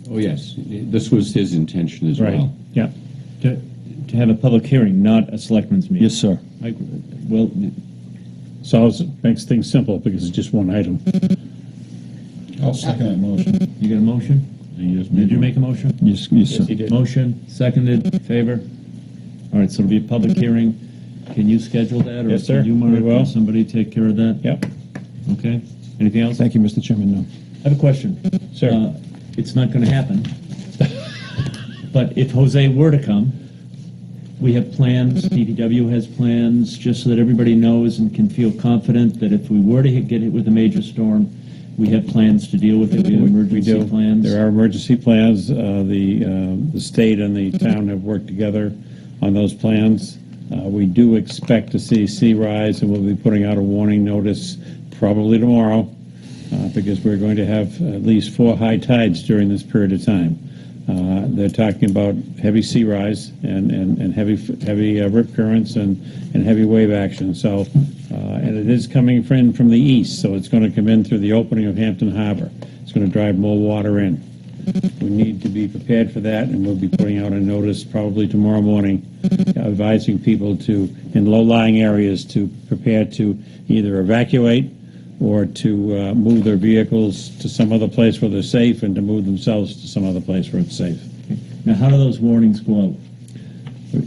Oh, yes. This was his intention as Right. well. Yeah. To, to have a public hearing, not a selectmen's meeting? Yes, sir. I- Well, So it makes things simple because it's just one item. I'll second that motion. you got a motion? Did you make a motion? Yes, yes, sir. Yes, he did. Motion, seconded, favor? All right, so it'll be a public hearing. Can you schedule that? or Yes, sir. can You, Mark, We will. Can somebody take care of that? Yep. Okay. Anything else? Thank you, Mr. Chairman, no. I have a question. Sir. Uh, It's not going to happen. But if Jose were to come, we have plans, DPW has plans, just so that everybody knows and can feel confident that if we were to hit- get hit with a major storm, we have plans to deal with it. We have emergency do. plans. There are emergency plans. Uh, The, uh, the state and the town have worked together on those plans. Uh, We do expect to see sea rise, and we'll be putting out a warning notice probably tomorrow, uh, because we're going to have at least four high tides during this period of time. Uh, They're talking about heavy sea rise and, and, and heavy, heavy uh, rip currents and, and heavy wave action. So, uh, and it is coming from, from the east, so it's going to come in through the opening of Hampton Harbor. It's going to drive more water in. We need to be prepared for that, and we'll be putting out a notice probably tomorrow morning advising people to, in low-lying areas, to prepare to either evacuate or to uh, move their vehicles to some other place where they're safe and to move themselves to some other place where it's safe. Now, how do those warnings go out?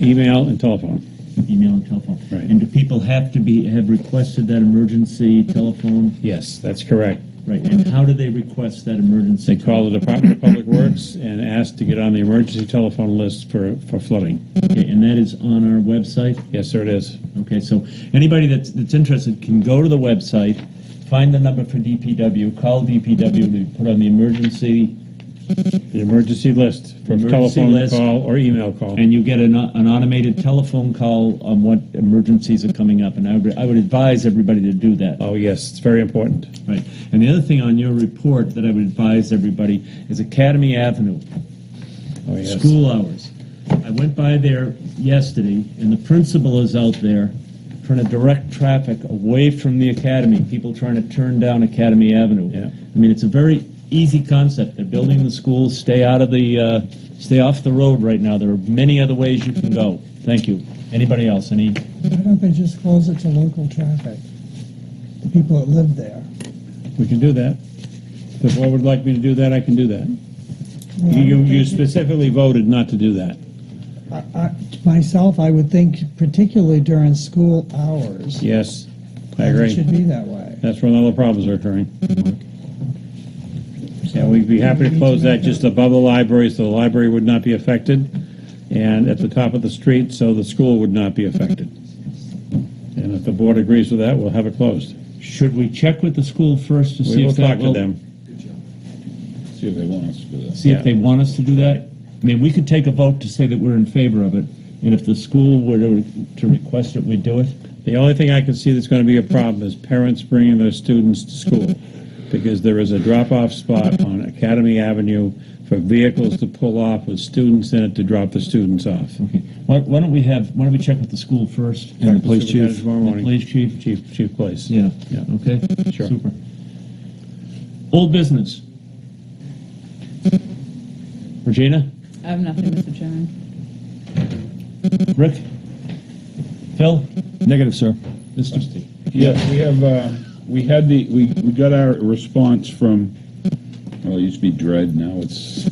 Email and telephone. Email and telephone? Right. And do people have to be, have requested that emergency telephone? Yes, that's correct. Right, and how do they request that emergency? They call the Department of Public Works and ask to get on the emergency telephone list for, for flooding. Okay, and that is on our website? Yes, sir, it is. Okay, so anybody that's, that's interested can go to the website, find the number for DPW, call DPW, they put on the emergency, The emergency list for Emergency telephone list. call or email call. and you get an, an automated telephone call on what emergencies are coming up, and I would, I would advise everybody to do that. Oh, yes, it's very important. Right, and the other thing on your report that I would advise everybody is Academy Avenue. Oh, yes. School hours. I went by there yesterday, and the principal is out there trying to direct traffic away from the academy, people trying to turn down Academy Avenue. Yeah. I mean, it's a very easy concept. They're building the schools, stay out of the, uh, stay off the road right now. There are many other ways you can go. Thank you. Anybody else? Any? Why don't they just close it to local traffic? The people that live there. We can do that. If the board would like me to do that, I can do that. You, you specifically voted not to do that. I- I- Myself, I would think particularly during school hours. Yes, I It should agree. be that way. That's when all the problems are occurring. And we'd be happy to close that just above the library, so the library would not be affected, and at the top of the street, so the school would not be affected. And if the board agrees with that, we'll have it closed. Should we check with the school first to see We will if that talk to will- them. See if they want us to do that. See if they want us to do that? I mean, we could take a vote to say that we're in favor of it, and if the school were to, to request it, we'd do it. The only thing I can see that's going to be a problem is parents bringing their students to school, because there is a drop-off spot on Academy Avenue for vehicles to pull off with students in it to drop the students off. Okay. Why, why don't we have, why don't we check with the school first? And the police chief. Tomorrow morning. Police chief? Chief, Chief Place. Yeah, Yeah. okay? Sure. Super. Old business. Regina? I have nothing, Mr. Chairman. Rick? Phil? Negative, sir. Mr. Yeah, we have, uh, we had the, we, we got our response from, well, it used to be DRED, now it's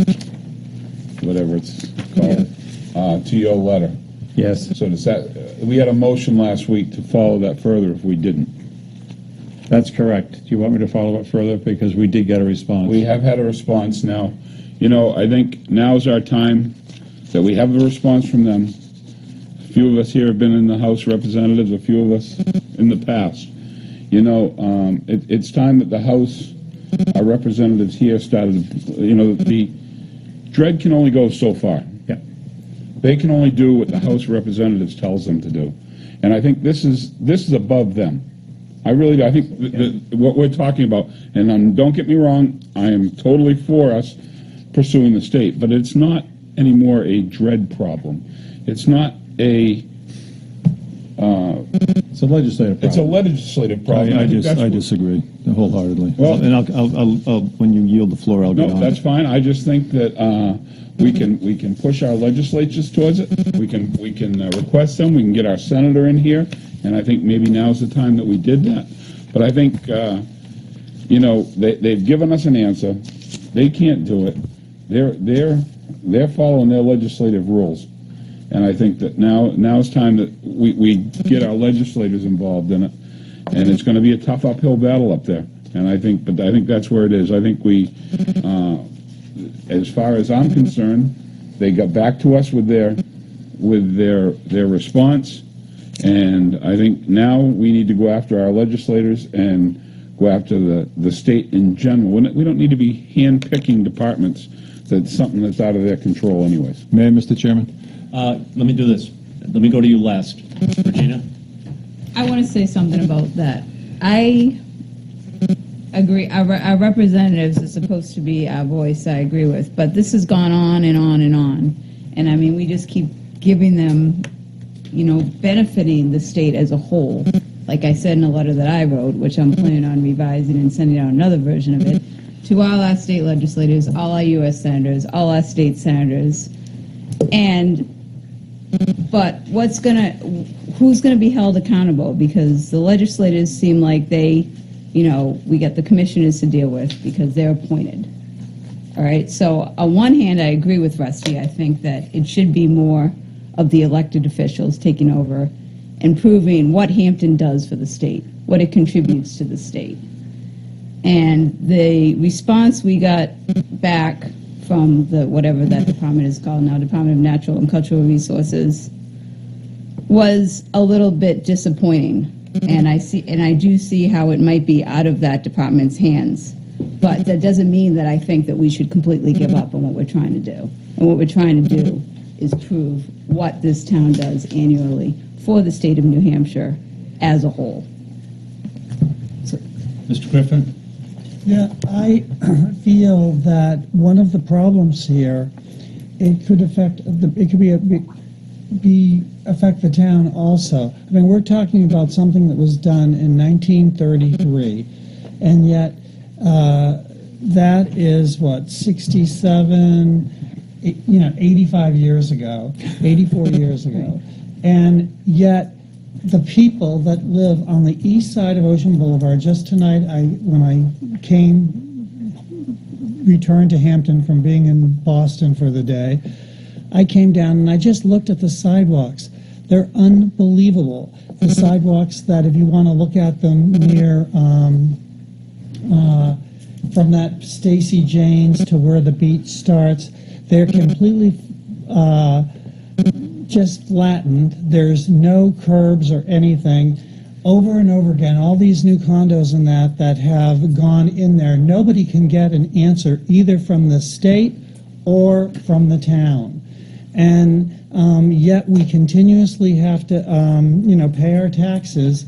whatever it's called, uh, to your letter. Yes, So does that, uh, we had a motion last week to follow that further if we didn't. that's correct. Do you want me to follow up further? Because we did get a response. We have had a response now. You know, I think now is our time that we have a response from them. A few of us here have been in the House Representatives, a few of us in the past. You know, um, it, it's time that the House, our representatives here started, you know, the, DRED can only go so far. Yeah. They can only do what the House of Representatives tells them to do. And I think this is, this is above them. I really do. I think th- th- what we're talking about, and um, don't get me wrong, I am totally for us pursuing the state, but it's not anymore a DRED problem. It's not a, uh, It's a legislative it's a problem. legislative problem. I, I think dis, that's I what- disagree wholeheartedly. Well- and I'll, I'll, I'll, I'll, when you yield the floor, I'll get No, on. that's it. fine. I just think that uh, we can, we can push our legislatures towards it. We can, we can uh, request them, we can get our senator in here, and I think maybe now's the time that we did that. But I think, uh, you know, they, they've given us an answer. They can't do it. They're, they're, they're following their legislative rules. And I think that now, now it's time that we, we get our legislators involved in it. And it's gonna be a tough uphill battle up there. And I think, but I think that's where it is. I think we, uh, as far as I'm concerned, they got back to us with their, with their, their response. And I think now we need to go after our legislators and go after the, the state in general. We don't need to be hand-picking departments that's something that's out of their control anyways. May I, Mr. Chairman? Uh, let me do this. Let me go to you last. Regina? I want to say something about that. I agree, our, re- our representatives are supposed to be our voice, I agree with, but this has gone on and on and on. And I mean, we just keep giving them, you know, benefiting the state as a whole. Like I said in a letter that I wrote, which I'm planning on revising and sending out another version of it, to all our state legislators, all our U.S. senators, all our state senators, and but what's gonna, who's gonna be held accountable? Because the legislators seem like they, you know, we got the commissioners to deal with because they're appointed. All right, so on one hand, I agree with Rusty. I think that it should be more of the elected officials taking over and proving what Hampton does for the state, what it contributes to the state. And the response we got back from the, whatever that department is called now, Department of Natural and Cultural Resources, was a little bit disappointing. And I see, and I do see how it might be out of that department's hands. But that doesn't mean that I think that we should completely give up on what we're trying to do. And what we're trying to do is prove what this town does annually for the state of New Hampshire as a whole. Mr. Griffin? Yeah, I feel that one of the problems here, it could affect, the it could be, a be- be, affect the town also. I mean, we're talking about something that was done in 1933, and yet, uh, that is, what, 67, eh, you know, 85 years ago, 84 years ago. And yet, the people that live on the east side of Ocean Boulevard, just tonight, I, when I came, returned to Hampton from being in Boston for the day, I came down and I just looked at the sidewalks. They're unbelievable. The sidewalks that, if you want to look at them near, um, uh, from that Stacy Janes to where the beach starts, they're completely uh, just flattened. There's no curbs or anything. Over and over again, all these new condos and that that have gone in there, nobody can get an answer either from the state or from the town. And um, yet we continuously have to, um, you know, pay our taxes.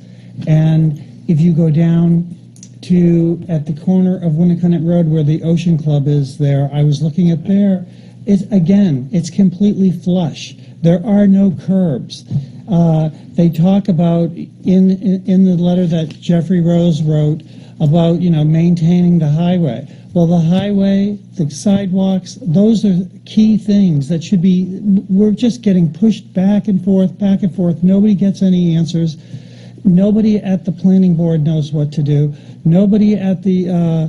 And if you go down to at the corner of Winnacunnet Road where the Ocean Club is there, I was looking at there. It's again, it's completely flush. There are no curbs. Uh, they talk about in, in in the letter that Jeffrey Rose wrote about you know maintaining the highway. Well, the highway, the sidewalks, those are key things that should be. We're just getting pushed back and forth, back and forth. Nobody gets any answers. Nobody at the planning board knows what to do. Nobody at the uh,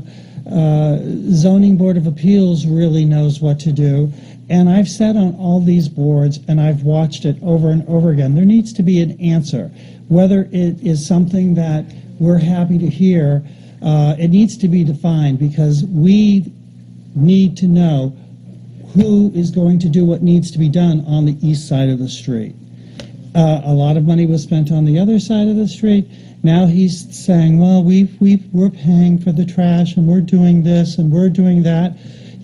uh, zoning board of appeals really knows what to do. And I've sat on all these boards and I've watched it over and over again. There needs to be an answer. Whether it is something that we're happy to hear, uh, it needs to be defined because we need to know who is going to do what needs to be done on the east side of the street. Uh, a lot of money was spent on the other side of the street. Now he's saying, well, we we we're paying for the trash and we're doing this and we're doing that.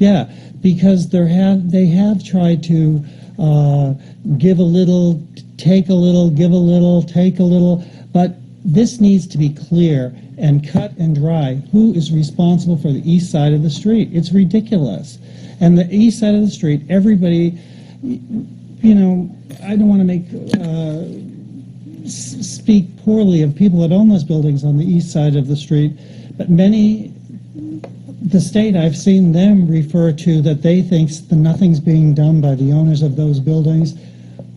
Yeah, because they have they have tried to uh, give a little, take a little, give a little, take a little, but this needs to be clear and cut and dry. Who is responsible for the east side of the street? It's ridiculous. And the east side of the street, everybody, you know, I don't want to make uh, speak poorly of people that own those buildings on the east side of the street, but many, the state, I've seen them refer to that they think that nothing's being done by the owners of those buildings.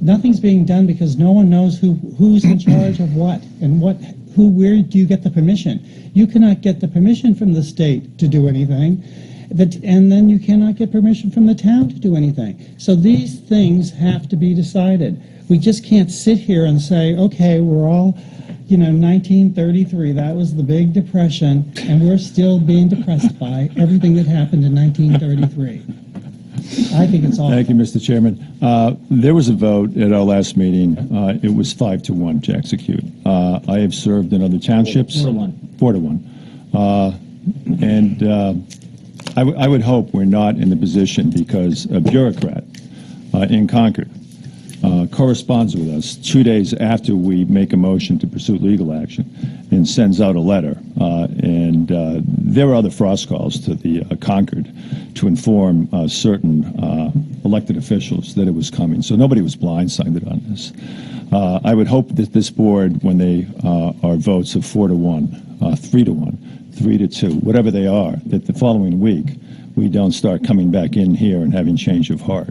Nothing's being done because no one knows who who's in charge of what and what who where do you get the permission? You cannot get the permission from the state to do anything. And then you cannot get permission from the town to do anything. So these things have to be decided. We just can't sit here and say, okay, we're all, you know, 1933, that was the big depression, and we're still being depressed by everything that happened in 1933. I think it's all. Thank you, Mr. Chairman. Uh, There was a vote at our last meeting. Uh, It was five to one to execute. Uh, I have served in other townships. Four to one. Four to one. Uh, And uh, I w- I would hope we're not in the position because a bureaucrat uh, in Concord uh, corresponds with us two days after we make a motion to pursue legal action and sends out a letter. Uh, and uh, there are other frost calls to the uh, Concord to inform uh, certain elected officials that it was coming. So nobody was blindsided on this. I would hope that this board, when they are votes of four to one, three to one, three to two, whatever they are, that the following week we don't start coming back in here and having change of heart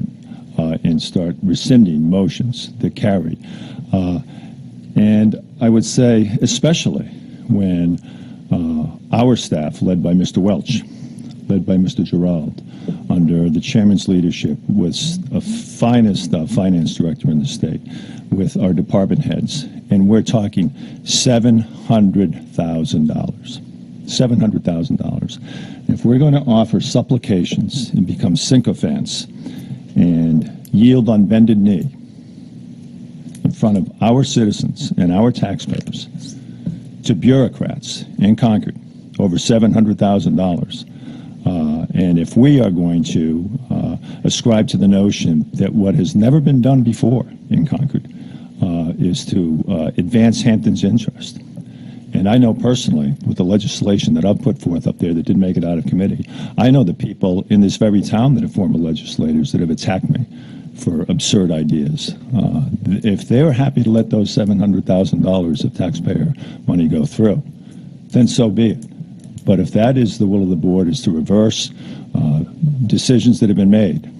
uh, and start rescinding motions that carry. Uh, and I would say, especially when uh, our staff, led by Mr. Welch, led by Mr. Gerald, under the chairman's leadership, was a finest finance director in the state with our department heads. And we're talking $700,000. $700,000. If we're going to offer supplications and become sycophants and yield on bended knee in front of our citizens and our taxpayers to bureaucrats in Concord over $700,000. Uh, and if we are going to uh, ascribe to the notion that what has never been done before in Concord uh, is to uh, advance Hampton's interest, and I know personally, with the legislation that I've put forth up there that didn't make it out of committee, I know the people in this very town that are former legislators that have attacked me for absurd ideas. Uh, if they're happy to let those $700,000 of taxpayer money go through, then so be it. But if that is the will of the board, is to reverse uh, decisions that have been made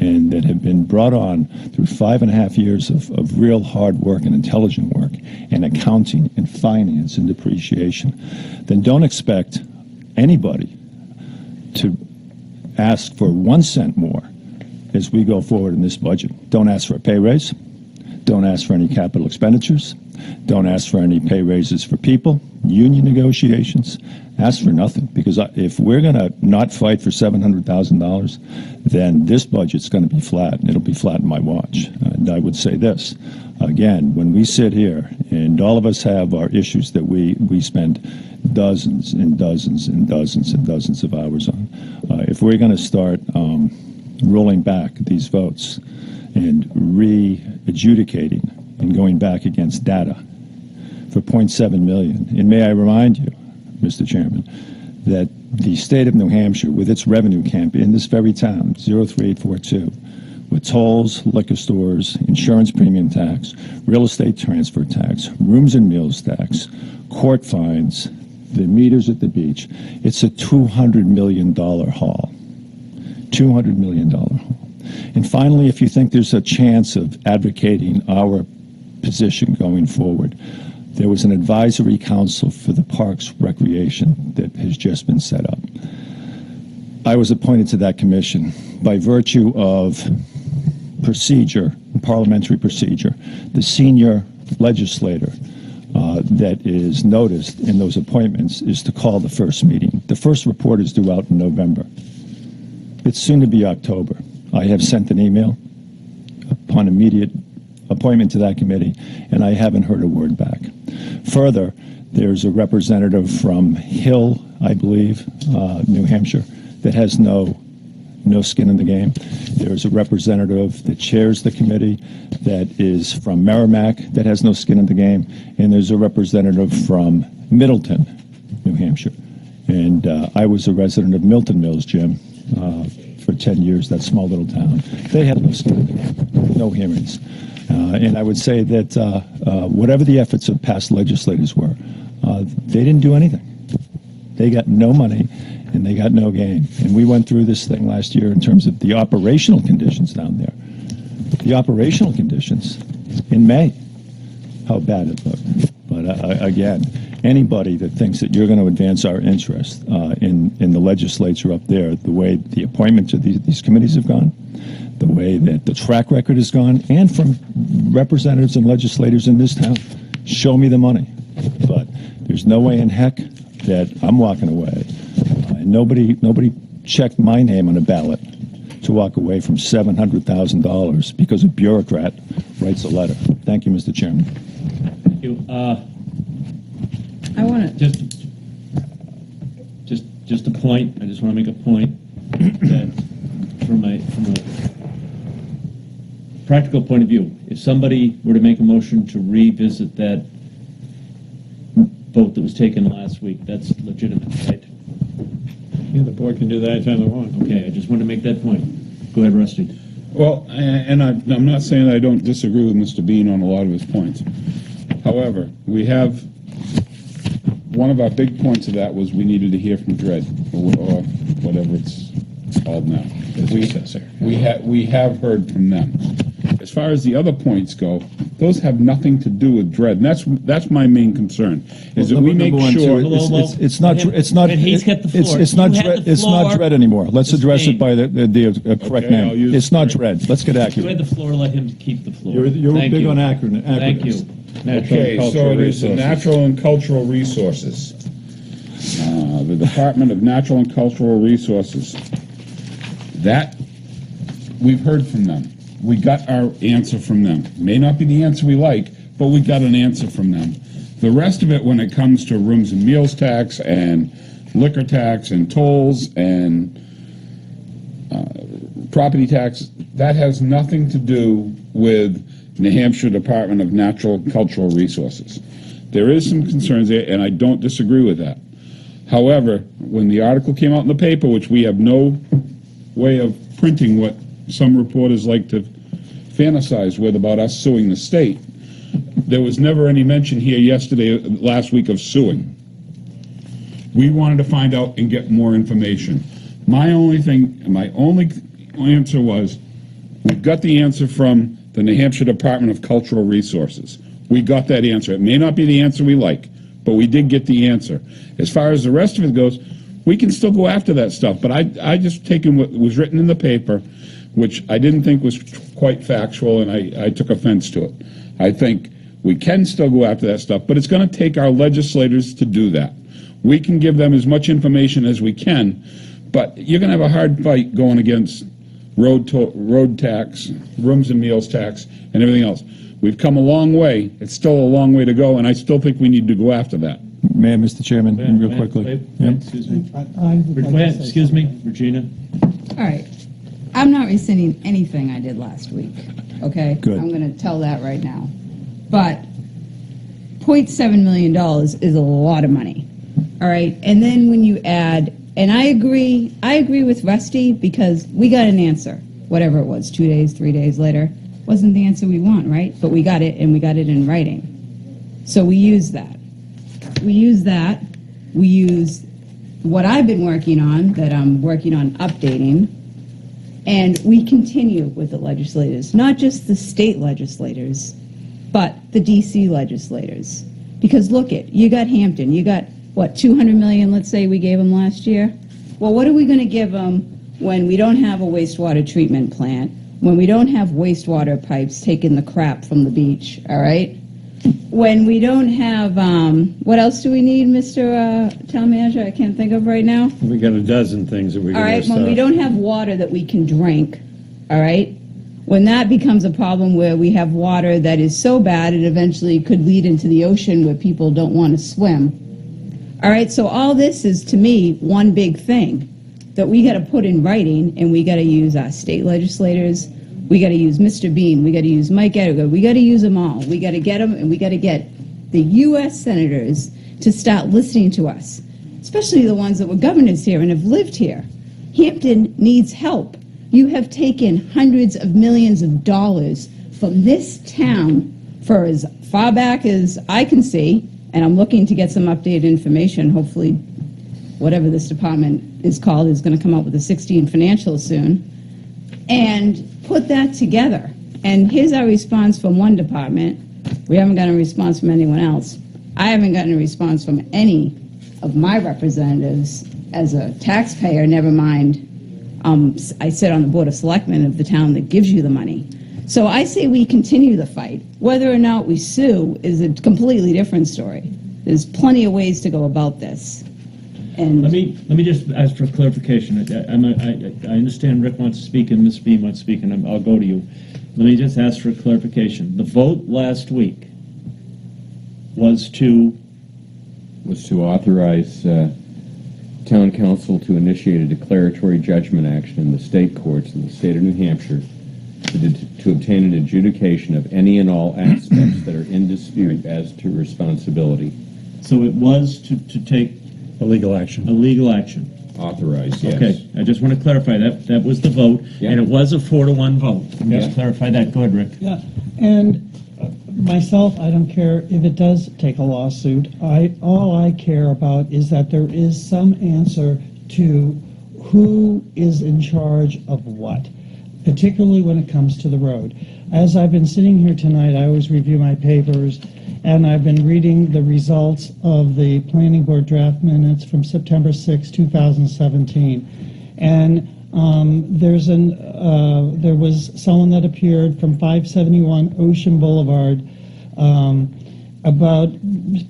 and that have been brought on through five and a half years of, of real hard work and intelligent work and accounting and finance and depreciation, then don't expect anybody to ask for one cent more as we go forward in this budget. Don't ask for a pay raise. Don't ask for any capital expenditures. Don't ask for any pay raises for people, union negotiations. Ask for nothing because if we're going to not fight for $700,000, then this budget's going to be flat and it'll be flat in my watch. And I would say this again, when we sit here and all of us have our issues that we, we spend dozens and dozens and dozens and dozens of hours on, uh, if we're going to start um, rolling back these votes and re-adjudicating and going back against data for 0.7 million. And may I remind you, Mr. Chairman, that the state of New Hampshire, with its revenue camp in this very town, 03842, with tolls, liquor stores, insurance premium tax, real estate transfer tax, rooms and meals tax, court fines, the meters at the beach, it's a $200 million haul. $200 million haul. And finally, if you think there's a chance of advocating our position going forward, there was an advisory council for the Parks Recreation that has just been set up. I was appointed to that commission by virtue of procedure, parliamentary procedure. The senior legislator uh, that is noticed in those appointments is to call the first meeting. The first report is due out in November. It's soon to be October. I have sent an email upon immediate appointment to that committee, and I haven't heard a word back. Further, there's a representative from Hill, I believe, uh, New Hampshire, that has no no skin in the game. There's a representative that chairs the committee that is from Merrimack that has no skin in the game, and there's a representative from Middleton, New Hampshire. And uh, I was a resident of Milton Mills, Jim, uh, for 10 years, that small little town. They had no skin in the game, no hearings. Uh, and I would say that uh, uh, whatever the efforts of past legislators were, they didn't do anything. They got no money and they got no gain. And we went through this thing last year in terms of the operational conditions down there. The operational conditions in May, how bad it looked. But uh, again, anybody that thinks that you're going to advance our interest uh, in, in the legislature up there, the way the appointments of these, these committees have gone, the way that the track record has gone, and from representatives and legislators in this town, show me the money. But there's no way in heck that I'm walking away. Uh, and nobody, nobody checked my name on a ballot to walk away from $700,000 because a bureaucrat writes a letter. Thank you, Mr. Chairman. Thank you. Uh, I want to, Just, just, just a point, I just want to make a point that from a, from a practical point of view, if somebody were to make a motion to revisit that vote that was taken last week, that's legitimate, right? Yeah, the board can do that anytime they want. Okay, I just wanted to make that point. Go ahead, Rusty. Well, and I, I'm not saying I don't disagree with Mr. Bean on a lot of his points. However, we have, one of our big points of that was we needed to hear from DRED, or or whatever it's called now. We, we have, we have heard from them. As far as the other points go, those have nothing to do with DRED, and that's, that's my main concern, is that we make number one, too, sure. it's- it's- It's not, dr- it's not. And he's got the it's- floor. It's not, You had DRED- the it's not floor. DRED anymore. Let's Mr. address Bean. it by the, the the, uh, correct Okay, I'll name. use It's not DRED. DRED. Let's get You accurate. had the floor, let him keep the floor. You're- you're Thank big you. on acronym- Thank you. acronyms. Natural Okay, so cultural it is the resources. natural and cultural resources. Uh, The Department of Natural and Cultural Resources. That, we've heard from them. We got our answer from them. May not be the answer we like, but we got an answer from them. The rest of it, when it comes to rooms and meals tax and liquor tax and tolls and uh, property tax, that has nothing to do with New Hampshire Department of Natural Cultural Resources. There is some concerns there, and I don't disagree with that. However, when the article came out in the paper, which we have no way of printing what some reporters like to fantasize with about us suing the state, there was never any mention here yesterday, last week, of suing. We wanted to find out and get more information. My only thing, my only answer was, we've got the answer from the New Hampshire Department of Cultural Resources. We got that answer. It may not be the answer we like, but we did get the answer. As far as the rest of it goes, we can still go after that stuff, but I, I just taken what was written in the paper, which I didn't think was quite factual, and I, I took offense to it. I think we can still go after that stuff, but it's gonna take our legislators to do that. We can give them as much information as we can, but you're gonna have a hard fight going against road to, road tax, rooms and meals tax, and everything else. We've come a long way. It's still a long way to go, and I still think we need to go after that. May I, Mr. Chairman, Wait, real wait, quickly? wait, Yeah. Excuse me. I- I would like to ahead, say excuse me. Regina. All right. I'm not rescinding anything I did last week, okay? Good. I'm going to tell that right now. But $0.7 million is a lot of money, all right? And then when you add, and I agree, I agree with Rusty because we got an answer, whatever it was, two days, three days later. Wasn't the answer we want, right? But we got it, and we got it in writing. So we use that. We use that. We use what I've been working on, that I'm working on updating, and we continue with the legislators, not just the state legislators, but the DC legislators. Because look it, you got Hampton, you got, what, 200 million, let's say we gave them last year? Well, what are we going to give them when we don't have a wastewater treatment plant, when we don't have wastewater pipes taking the crap from the beach, all right? When we don't have, um, what else do we need, Mr. Uh, Town Manager? I can't think of right now. We got a dozen things that we All can right, list when we don't have water that we can drink, all right? When that becomes a problem where we have water that is so bad it eventually could lead into the ocean where people don't want to swim. All right, so all this is to me one big thing that we got to put in writing and we got to use our state legislators. We got to use Mr. Bean. We got to use Mike Edgar. We got to use them all. We got to get them and we got to get the U.S. senators to start listening to us, especially the ones that were governors here and have lived here. Hampton needs help. You have taken hundreds of millions of dollars from this town for as far back as I can see, and I'm looking to get some updated information. Hopefully, whatever this department is called is going to come up with a 16 financial soon, and put that together. And here's our response from one department. We haven't gotten a response from anyone else. I haven't gotten a response from any of my representatives as a taxpayer, never mind um, I sit on the Board of Selectmen of the town that gives you the money. So I say we continue the fight. Whether or not we sue is a completely different story. There's plenty of ways to go about this. And Let me, let me just ask for clarification. I, I'm a- I, I understand Rick wants to speak and Ms. Beam wants to speak, and I'm- I'll go to you. Let me just ask for clarification. The vote last week was to, was to authorize uh, town counsel to initiate a declaratory judgment action in the state courts in the state of New Hampshire to det- to obtain an adjudication of any and all aspects that are in dispute as to responsibility. So it was to, to take A legal action. a legal action? Authorized, yes. Okay, I just want to clarify, that, that was the vote, and it was a four to one vote. Let me Just Yeah. clarify that, good, Rick. Yeah, and uh, myself, I don't care if it does take a lawsuit. I, all I care about is that there is some answer to who is in charge of what, particularly when it comes to the road. As I've been sitting here tonight, I always review my papers, and I've been reading the results of the planning board draft minutes from September 6, 2017. And um, there's an, uh, there was someone that appeared from 571 Ocean Boulevard. Um, about,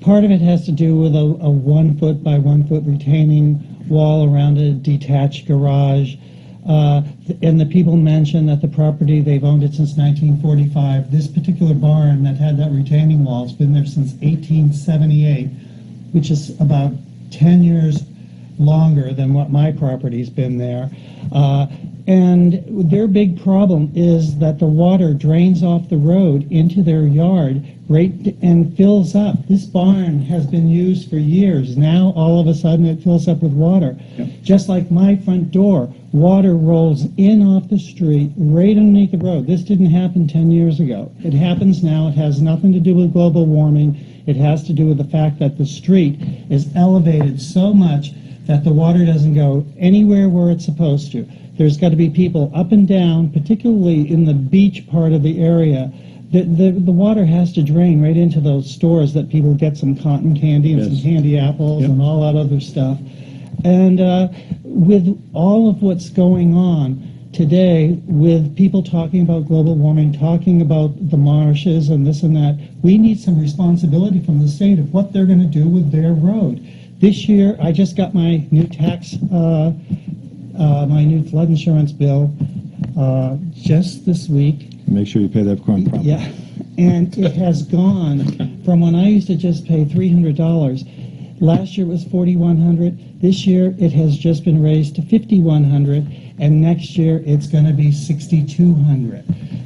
part of it has to do with a, a one foot by one foot retaining wall around a detached garage. Uh, and the people mentioned that the property, they've owned it since 1945. This particular barn that had that retaining wall has been there since 1878, which is about 10 years longer than what my property's been there. Uh, and their big problem is that the water drains off the road into their yard right and fills up. This barn has been used for years. Now all of a sudden it fills up with water. Just like my front door, water rolls in off the street right underneath the road. This didn't happen 10 years ago. It happens now. It has nothing to do with global warming. It has to do with the fact that the street is elevated so much that the water doesn't go anywhere where it's supposed to. There's got to be people up and down, particularly in the beach part of the area. The, the, the water has to drain right into those stores that people get some cotton candy and some candy apples and all that other stuff. And uh, with all of what's going on today, with people talking about global warming, talking about the marshes and this and that, we need some responsibility from the state of what they're going to do with their road. This year, I just got my new tax, uh, uh, my new flood insurance bill uh, just this week. Make sure you pay that corn properly. Yeah, and it has gone from when I used to just pay three hundred dollars. Last year it was forty-one hundred. This year it has just been raised to fifty-one hundred, and next year it's going to be sixty-two hundred.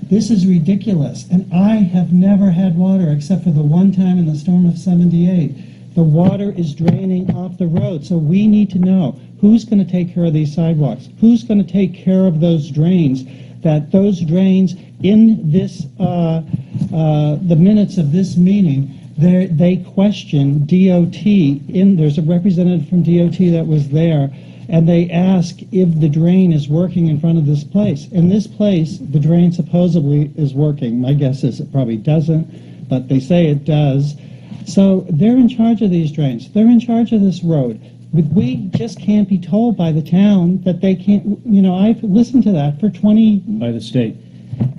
This is ridiculous, and I have never had water except for the one time in the storm of seventy-eight. The water is draining off the road, so we need to know who's going to take care of these sidewalks, who's going to take care of those drains. That those drains in this, uh, uh, the minutes of this meeting, they question DOT. In there's a representative from DOT that was there, and they ask if the drain is working in front of this place. In this place, the drain supposedly is working. My guess is it probably doesn't, but they say it does. So they're in charge of these drains. They're in charge of this road. We just can't be told by the town that they can't, you know, I've listened to that for 20, By the state.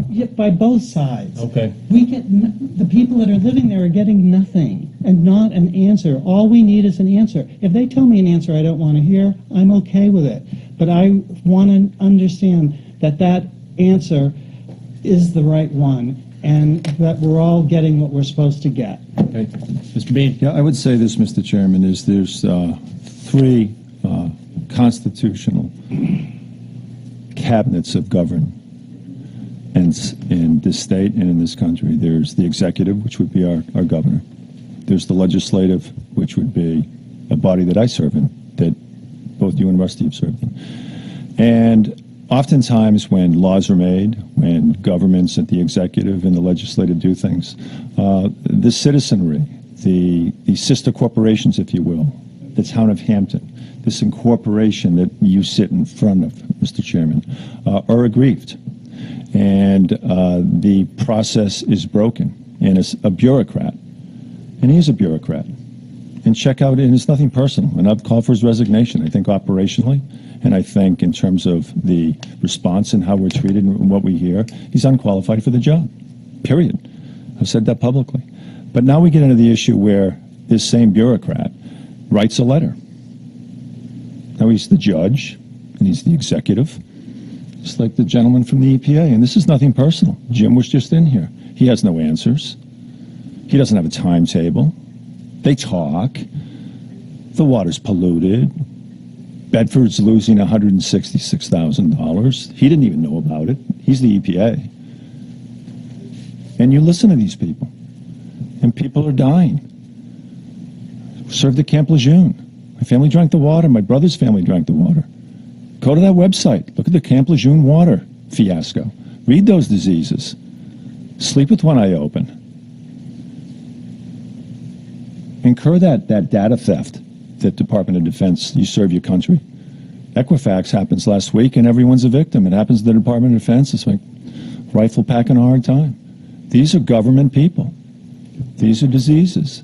yeah, by both sides. Okay. We get, n- the people that are living there are getting nothing and not an answer. All we need is an answer. If they tell me an answer I don't want to hear, I'm okay with it. But I want to understand that that answer is the right one and that we're all getting what we're supposed to get. Okay. Mr. Bean? Yeah, I would say this, Mr. Chairman, is there's uh, three uh, constitutional cabinets of government and in this state and in this country. There's the executive, which would be our, our governor. There's the legislative, which would be a body that I serve in, that both you and Rusty have served in. And oftentimes, when laws are made, when governments at the executive and the legislative do things, uh, the citizenry, the, the sister corporations, if you will, the town of Hampton, this incorporation that you sit in front of, Mr. Chairman, uh, are aggrieved. And uh, the process is broken. And it's a bureaucrat, and he's a bureaucrat. And check out, and it's nothing personal. And I've called for his resignation. I think operationally, and I think in terms of the response and how we're treated and what we hear, he's unqualified for the job. Period. I've said that publicly. But now we get into the issue where this same bureaucrat writes a letter. Now he's the judge, and he's the executive, just like the gentleman from the EPA. And this is nothing personal. Jim was just in here. He has no answers. He doesn't have a timetable. They talk. The water's polluted. Bedford's losing $166,000. He didn't even know about it. He's the EPA. And you listen to these people. And people are dying. Served at Camp Lejeune. My family drank the water. My brother's family drank the water. Go to that website. Look at the Camp Lejeune water fiasco. Read those diseases. Sleep with one eye open. Incur that, that data theft that Department of Defense, you serve your country. Equifax happens last week and everyone's a victim. It happens to the Department of Defense. It's like rifle packing a hard time. These are government people. These are diseases.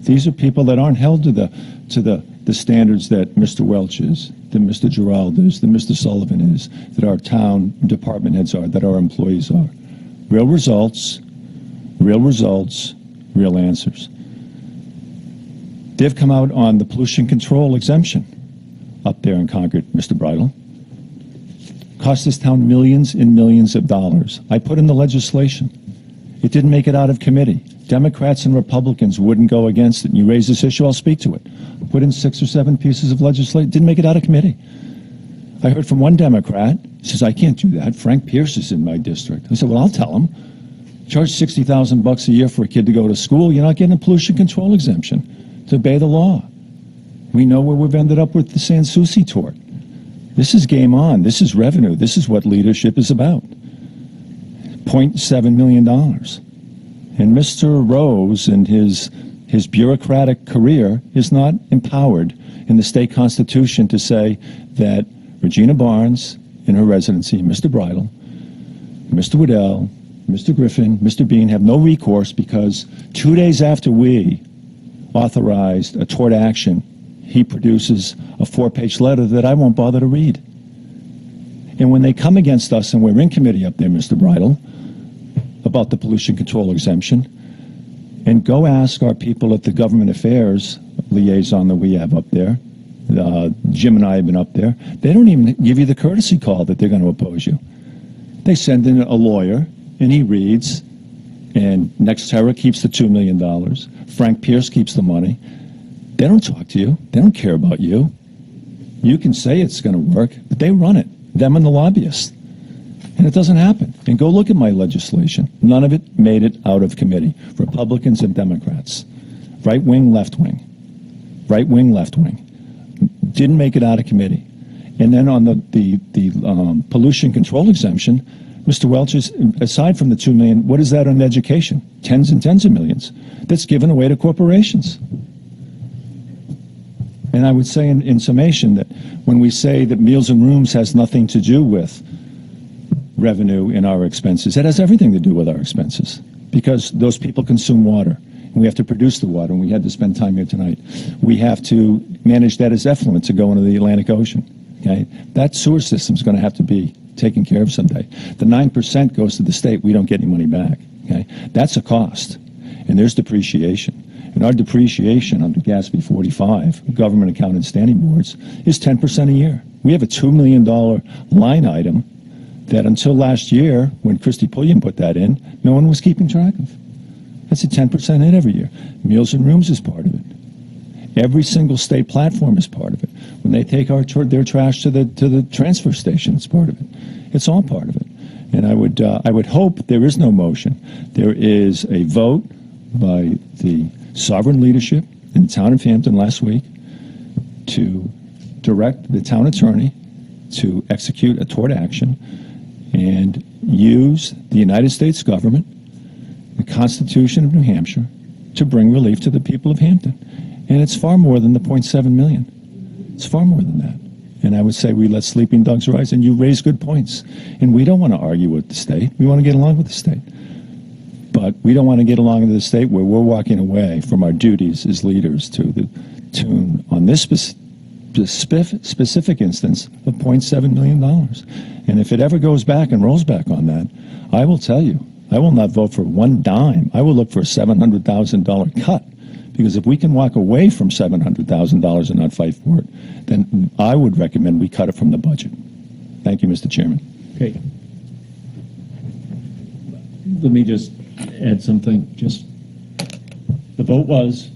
These are people that aren't held to the to the, the standards that Mr. Welch is, that Mr. Gearreald is, that Mr. Sullivan is, that our town department heads are, that our employees are. Real results, real results, real answers. They've come out on the pollution control exemption up there in Concord, Mr. Bridle. Cost this town millions and millions of dollars. I put in the legislation. It didn't make it out of committee. Democrats and Republicans wouldn't go against it. And you raise this issue, I'll speak to it. Put in six or seven pieces of legislation. Didn't make it out of committee. I heard from one Democrat, says, I can't do that. Frank Pierce is in my district. I said, well, I'll tell him. Charge 60,000 bucks a year for a kid to go to school. You're not getting a pollution control exemption to obey the law. We know where we've ended up with the San Souci tort. This is game on. This is revenue. This is what leadership is about. $0.7 million. And Mr. Rose and his, his bureaucratic career is not empowered in the state constitution to say that Regina Barnes in her residency, Mr. Bridle, Mr. Waddell, Mr. Griffin, Mr. Bean have no recourse because two days after we authorized a tort action, he produces a four-page letter that I won't bother to read. And when they come against us, and we're in committee up there, Mr. Bridle, about the pollution control exemption, and go ask our people at the government affairs liaison that we have up there. Uh, Jim and I have been up there. They don't even give you the courtesy call that they're going to oppose you. They send in a lawyer, and he reads, and NextEra keeps the $2 million. Frank Pierce keeps the money. They don't talk to you. They don't care about you. You can say it's going to work, but they run it, them and the lobbyists. And it doesn't happen. And go look at my legislation. None of it made it out of committee. Republicans and Democrats. Right wing, left wing. Right wing, left wing. Didn't make it out of committee. And then on the, the, the um, pollution control exemption, Mr. Welch aside from the two million, what is that on education? Tens and tens of millions. That's given away to corporations. And I would say in, in summation that when we say that Meals and Rooms has nothing to do with revenue in our expenses, it has everything to do with our expenses because those people consume water. And we have to produce the water, and we had to spend time here tonight. We have to manage that as effluent to go into the Atlantic Ocean. Okay, that sewer system is going to have to be taken care of someday. The nine percent goes to the state; we don't get any money back. Okay, that's a cost, and there's depreciation. And our depreciation under GASB 45, government accounted standing boards, is 10% a year. We have a $2 million line item that until last year, when Christy Pulliam put that in, no one was keeping track of. That's a 10% hit every year. Meals and Rooms is part of it. Every single state platform is part of it. When they take our their trash to the to the transfer station, it's part of it. It's all part of it. And I would uh, I would hope there is no motion. There is a vote by the sovereign leadership in the town of Hampton last week to direct the town attorney to execute a tort action and use the United States government, the Constitution of New Hampshire, to bring relief to the people of Hampton. And it's far more than the 0.7 million. It's far more than that. And I would say we let sleeping dogs rise, and you raise good points. And we don't want to argue with the state. We want to get along with the state. But we don't want to get along with the state where we're walking away from our duties as leaders to the tune on this specific, specific instance of $0.7 million. And if it ever goes back and rolls back on that, I will tell you, I will not vote for one dime. I will look for a $700,000 cut. Because if we can walk away from $700,000 and not fight for it, then I would recommend we cut it from the budget. Thank you, Mr. Chairman. Okay. Let me just add something. Just the vote was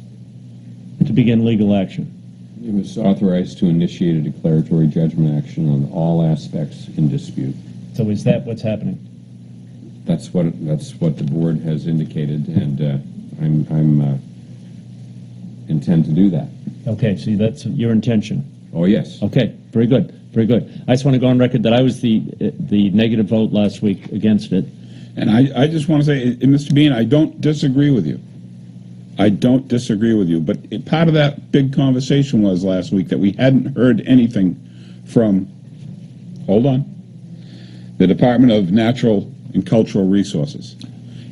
to begin legal action. It was authorized to initiate a declaratory judgment action on all aspects in dispute. So is that what's happening? that's what, that's what the board has indicated, and uh, I'm, I'm, uh, intend to do that. Okay, see, that's your intention. Oh, yes. Okay, very good, very good. I just want to go on record that I was the, uh, the negative vote last week against it. And I, I just want to say, Mr. Bean, I don't disagree with you. I don't disagree with you, but it- part of that big conversation was last week that we hadn't heard anything from, hold on, the Department of Natural and Cultural Resources.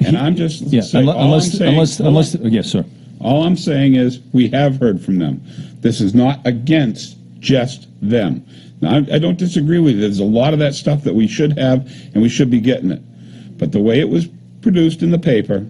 And I'm just, Yeah, say- unle- unless, saying- unless, unless, yes, sir. All I'm saying is, we have heard from them. This is not against just them. Now, I, I don't disagree with you. There's a lot of that stuff that we should have, and we should be getting it. But the way it was produced in the paper,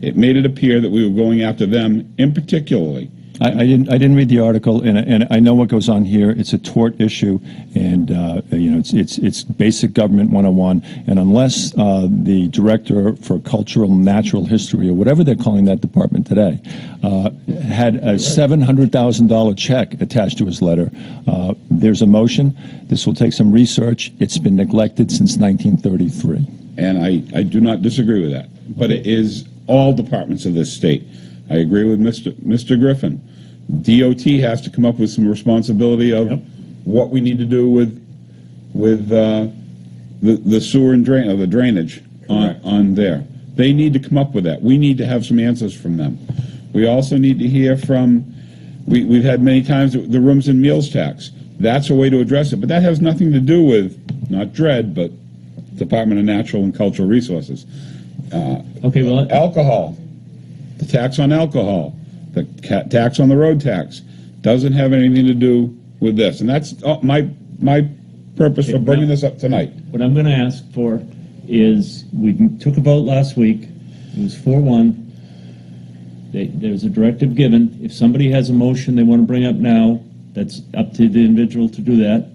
it made it appear that we were going after them in particularly. I, I didn't, I didn't read the article, and, and I know what goes on here. It's a tort issue, and, uh, you know, it's, it's, it's basic government 101, and unless, uh, the director for cultural natural history, or whatever they're calling that department today, uh, had a $700,000 check attached to his letter, uh, there's a motion. This will take some research. It's been neglected since 1933. And I, I do not disagree with that. But it is all departments of this state. I agree with Mr. Mr. Griffin. DOT has to come up with some responsibility of what we need to do with, with, uh, the, the sewer and drain, or the drainage on, on there. They need to come up with that. We need to have some answers from them. We also need to hear from, we, we've had many times the rooms and meals tax. That's a way to address it, but that has nothing to do with, not DRED, but Department of Natural and Cultural Resources. Uh, Okay, well, Alcohol, the tax on alcohol, the tax on the road tax, doesn't have anything to do with this. And that's uh, my, my purpose for bringing this up tonight. What I'm going to ask for is, we took a vote last week, it was 4-1. They- There's a directive given, if somebody has a motion they want to bring up now, that's up to the individual to do that.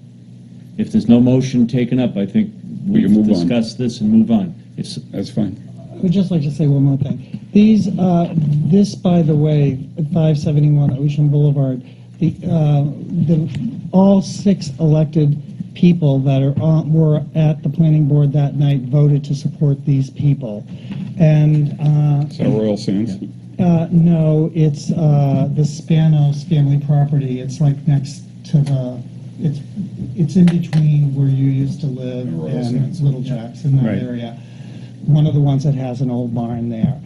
If there's no motion taken up, I think we can can move on. discuss this and move on. If, That's fine. I would just like to say one more thing. These, uh, this, by the way, 571 Ocean Boulevard, the, uh, the, all six elected people that are on, were at the planning board that night voted to support these people. And, uh, Is that Royal Sands? uh, no, it's, uh, the Spanos family property. It's like next to the, it's, it's in between where you used to live and. Little Jacks in that Right. area. One of the ones that has an old barn there.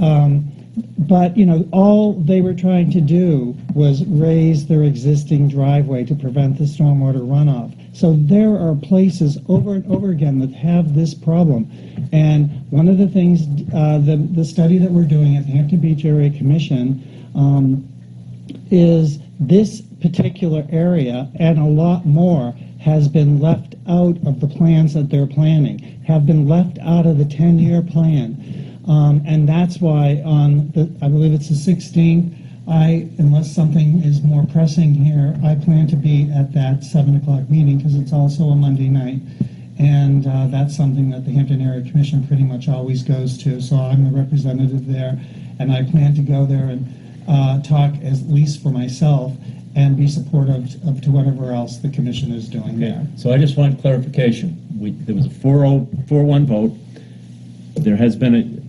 Um, but, you know, all they were trying to do was raise their existing driveway to prevent the stormwater runoff. So there are places over and over again that have this problem. And one of the things, uh, the, the study that we're doing at the Hampton Beach Area Commission, um, is this particular area and a lot more has been left out of the plans that they're planning, have been left out of the 10-year plan. Um, and that's why on the, I believe it's the 16th, I, unless something is more pressing here, I plan to be at that 7 o'clock meeting because it's also a Monday night. And uh, that's something that the Hampton Area Commission pretty much always goes to. So I'm the representative there, and I plan to go there and uh, talk, at least for myself, and be supportive of to whatever else the commission is doing there. So I just want clarification. We, there was a 4-0, 4-1 vote. There has been a,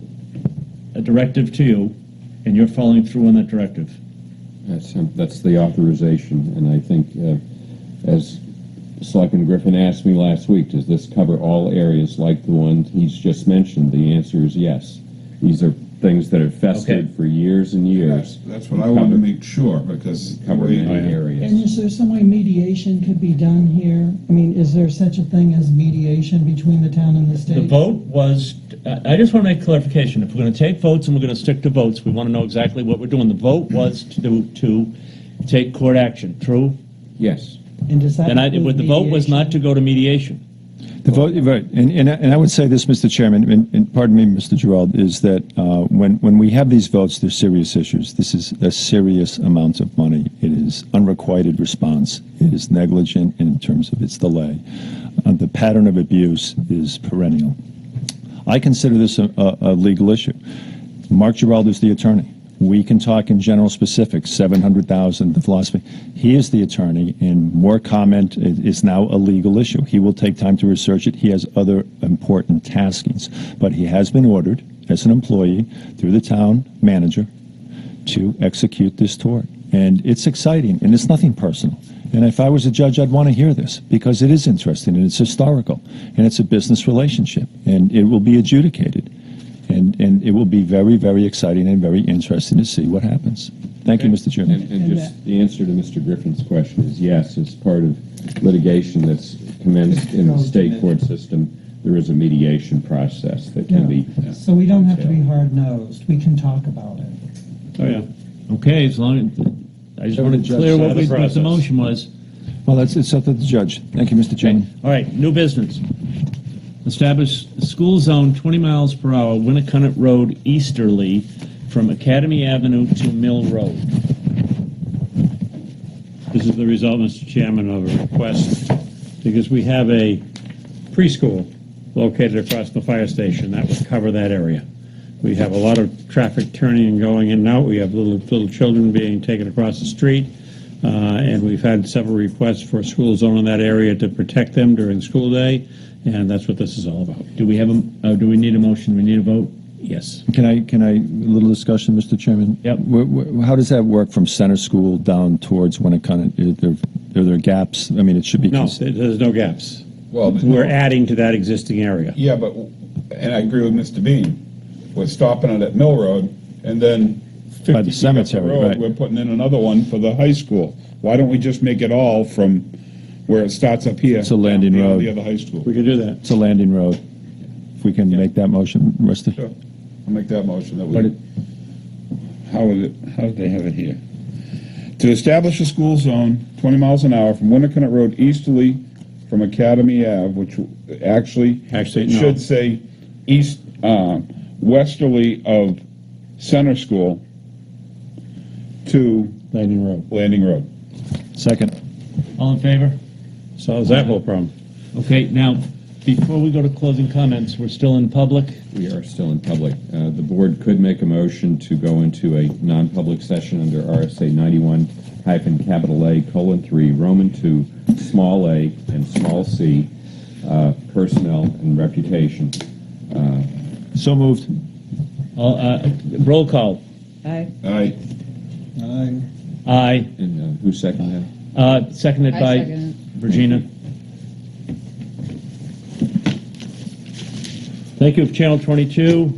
a directive to you, and you're following through on that directive. That's, um, that's the authorization, and I think, uh, as Selectman Griffin asked me last week, does this cover all areas like the one he's just mentioned? The answer is yes. These are things that have festered for years and years. That's what I wanted to make sure, because. Cover many areas. And is there some way mediation could be done here? I mean, is there such a thing as mediation between the town and the state? The vote was, I I just want to make clarification. If we're going to take votes and we're going to stick to votes, we want to know exactly what we're doing. The vote was to, to take court action, true? Yes. And does that Then I, include the vote was mediation? not to go to mediation. The vote, right, and, and, I- and I would say this, Mr. Chairman, and, and pardon me, Mr. Gearreald, is that uh, when, when we have these votes, they're serious issues. This is a serious amount of money. It is unrequited response. It is negligent in terms of its delay. Uh, the pattern of abuse is perennial. I consider this a, a, a legal issue. Mark Gearreald is the attorney. We can talk in general specifics, 700,000, the philosophy. He is the attorney, and more comment is now a legal issue. He will take time to research it. He has other important taskings. But he has been ordered as an employee through the town manager to execute this tort. And it's exciting, and it's nothing personal. And if I was a judge, I'd want to hear this because it is interesting and it's historical and it's a business relationship and it will be adjudicated. And, and it will be very, very exciting and very interesting to see what happens. Thank you, Mr. Chairman. And, and just the answer to Mr. Griffin's question is yes, as part of litigation that's commenced in the state court system, there is a mediation process that can be. So we don't have to be hard-nosed. We can talk about it. Oh, yeah. Okay, as long as, I just want to clear said what the we- what the motion was. Well, that's, it's up to the judge. Thank you, Mr. Chairman. All right, new business. Establish school zone 20 miles per hour, Winnacunnet Road easterly from Academy Avenue to Mill Road. This is the result, Mr. Chairman, of a request, because we have a preschool located across the fire station that would cover that area. We have a lot of traffic turning and going in and out. We have little, little children being taken across the street. Uh, and we've had several requests for a school zone in that area to protect them during school day. And that's what this is all about. Do we have a, uh, do we need a motion? We need a vote? Yes. Can I, can I, a little discussion, Mr. Chairman? Yep. Wh- wh- How does that work from center school down towards when it Winnacunnet? Are there, are there gaps? I mean, it should be. No, cons- there's no gaps. Well, We're adding to that existing area. Yeah, but, and I agree with Mr. Bean, we're stopping it at Mill Road, and then By 50 the feet up cemetery, road, right. We're putting in another one for the high school. Why don't we just make it all from where it starts up here? It's a landing down to road. The other high school. We can do that. It's a landing road. If we can make that motion, Rusty? Sure. I'll make that motion that But we, how is it, how did they have it here? To establish a school zone, 20 miles an hour from Winnacunnet Road easterly from Academy Ave, which actually, Actually, it no. should say east, uh, westerly of Center School to Landing Road. Landing Road. Second. All in favor? Solves that whole problem. Okay, now, before we go to closing comments, we're still in public. We are still in public. Uh, The board could make a motion to go into a non-public session under RSA 91 hyphen capital A colon 3, Roman 2, small a and small c, uh, personnel and reputation. Uh, So moved. All, uh, roll call. Aye. Aye. Aye. Aye. And uh, who seconded that? Uh, seconded I by second Virginia. Thank you, Channel 22.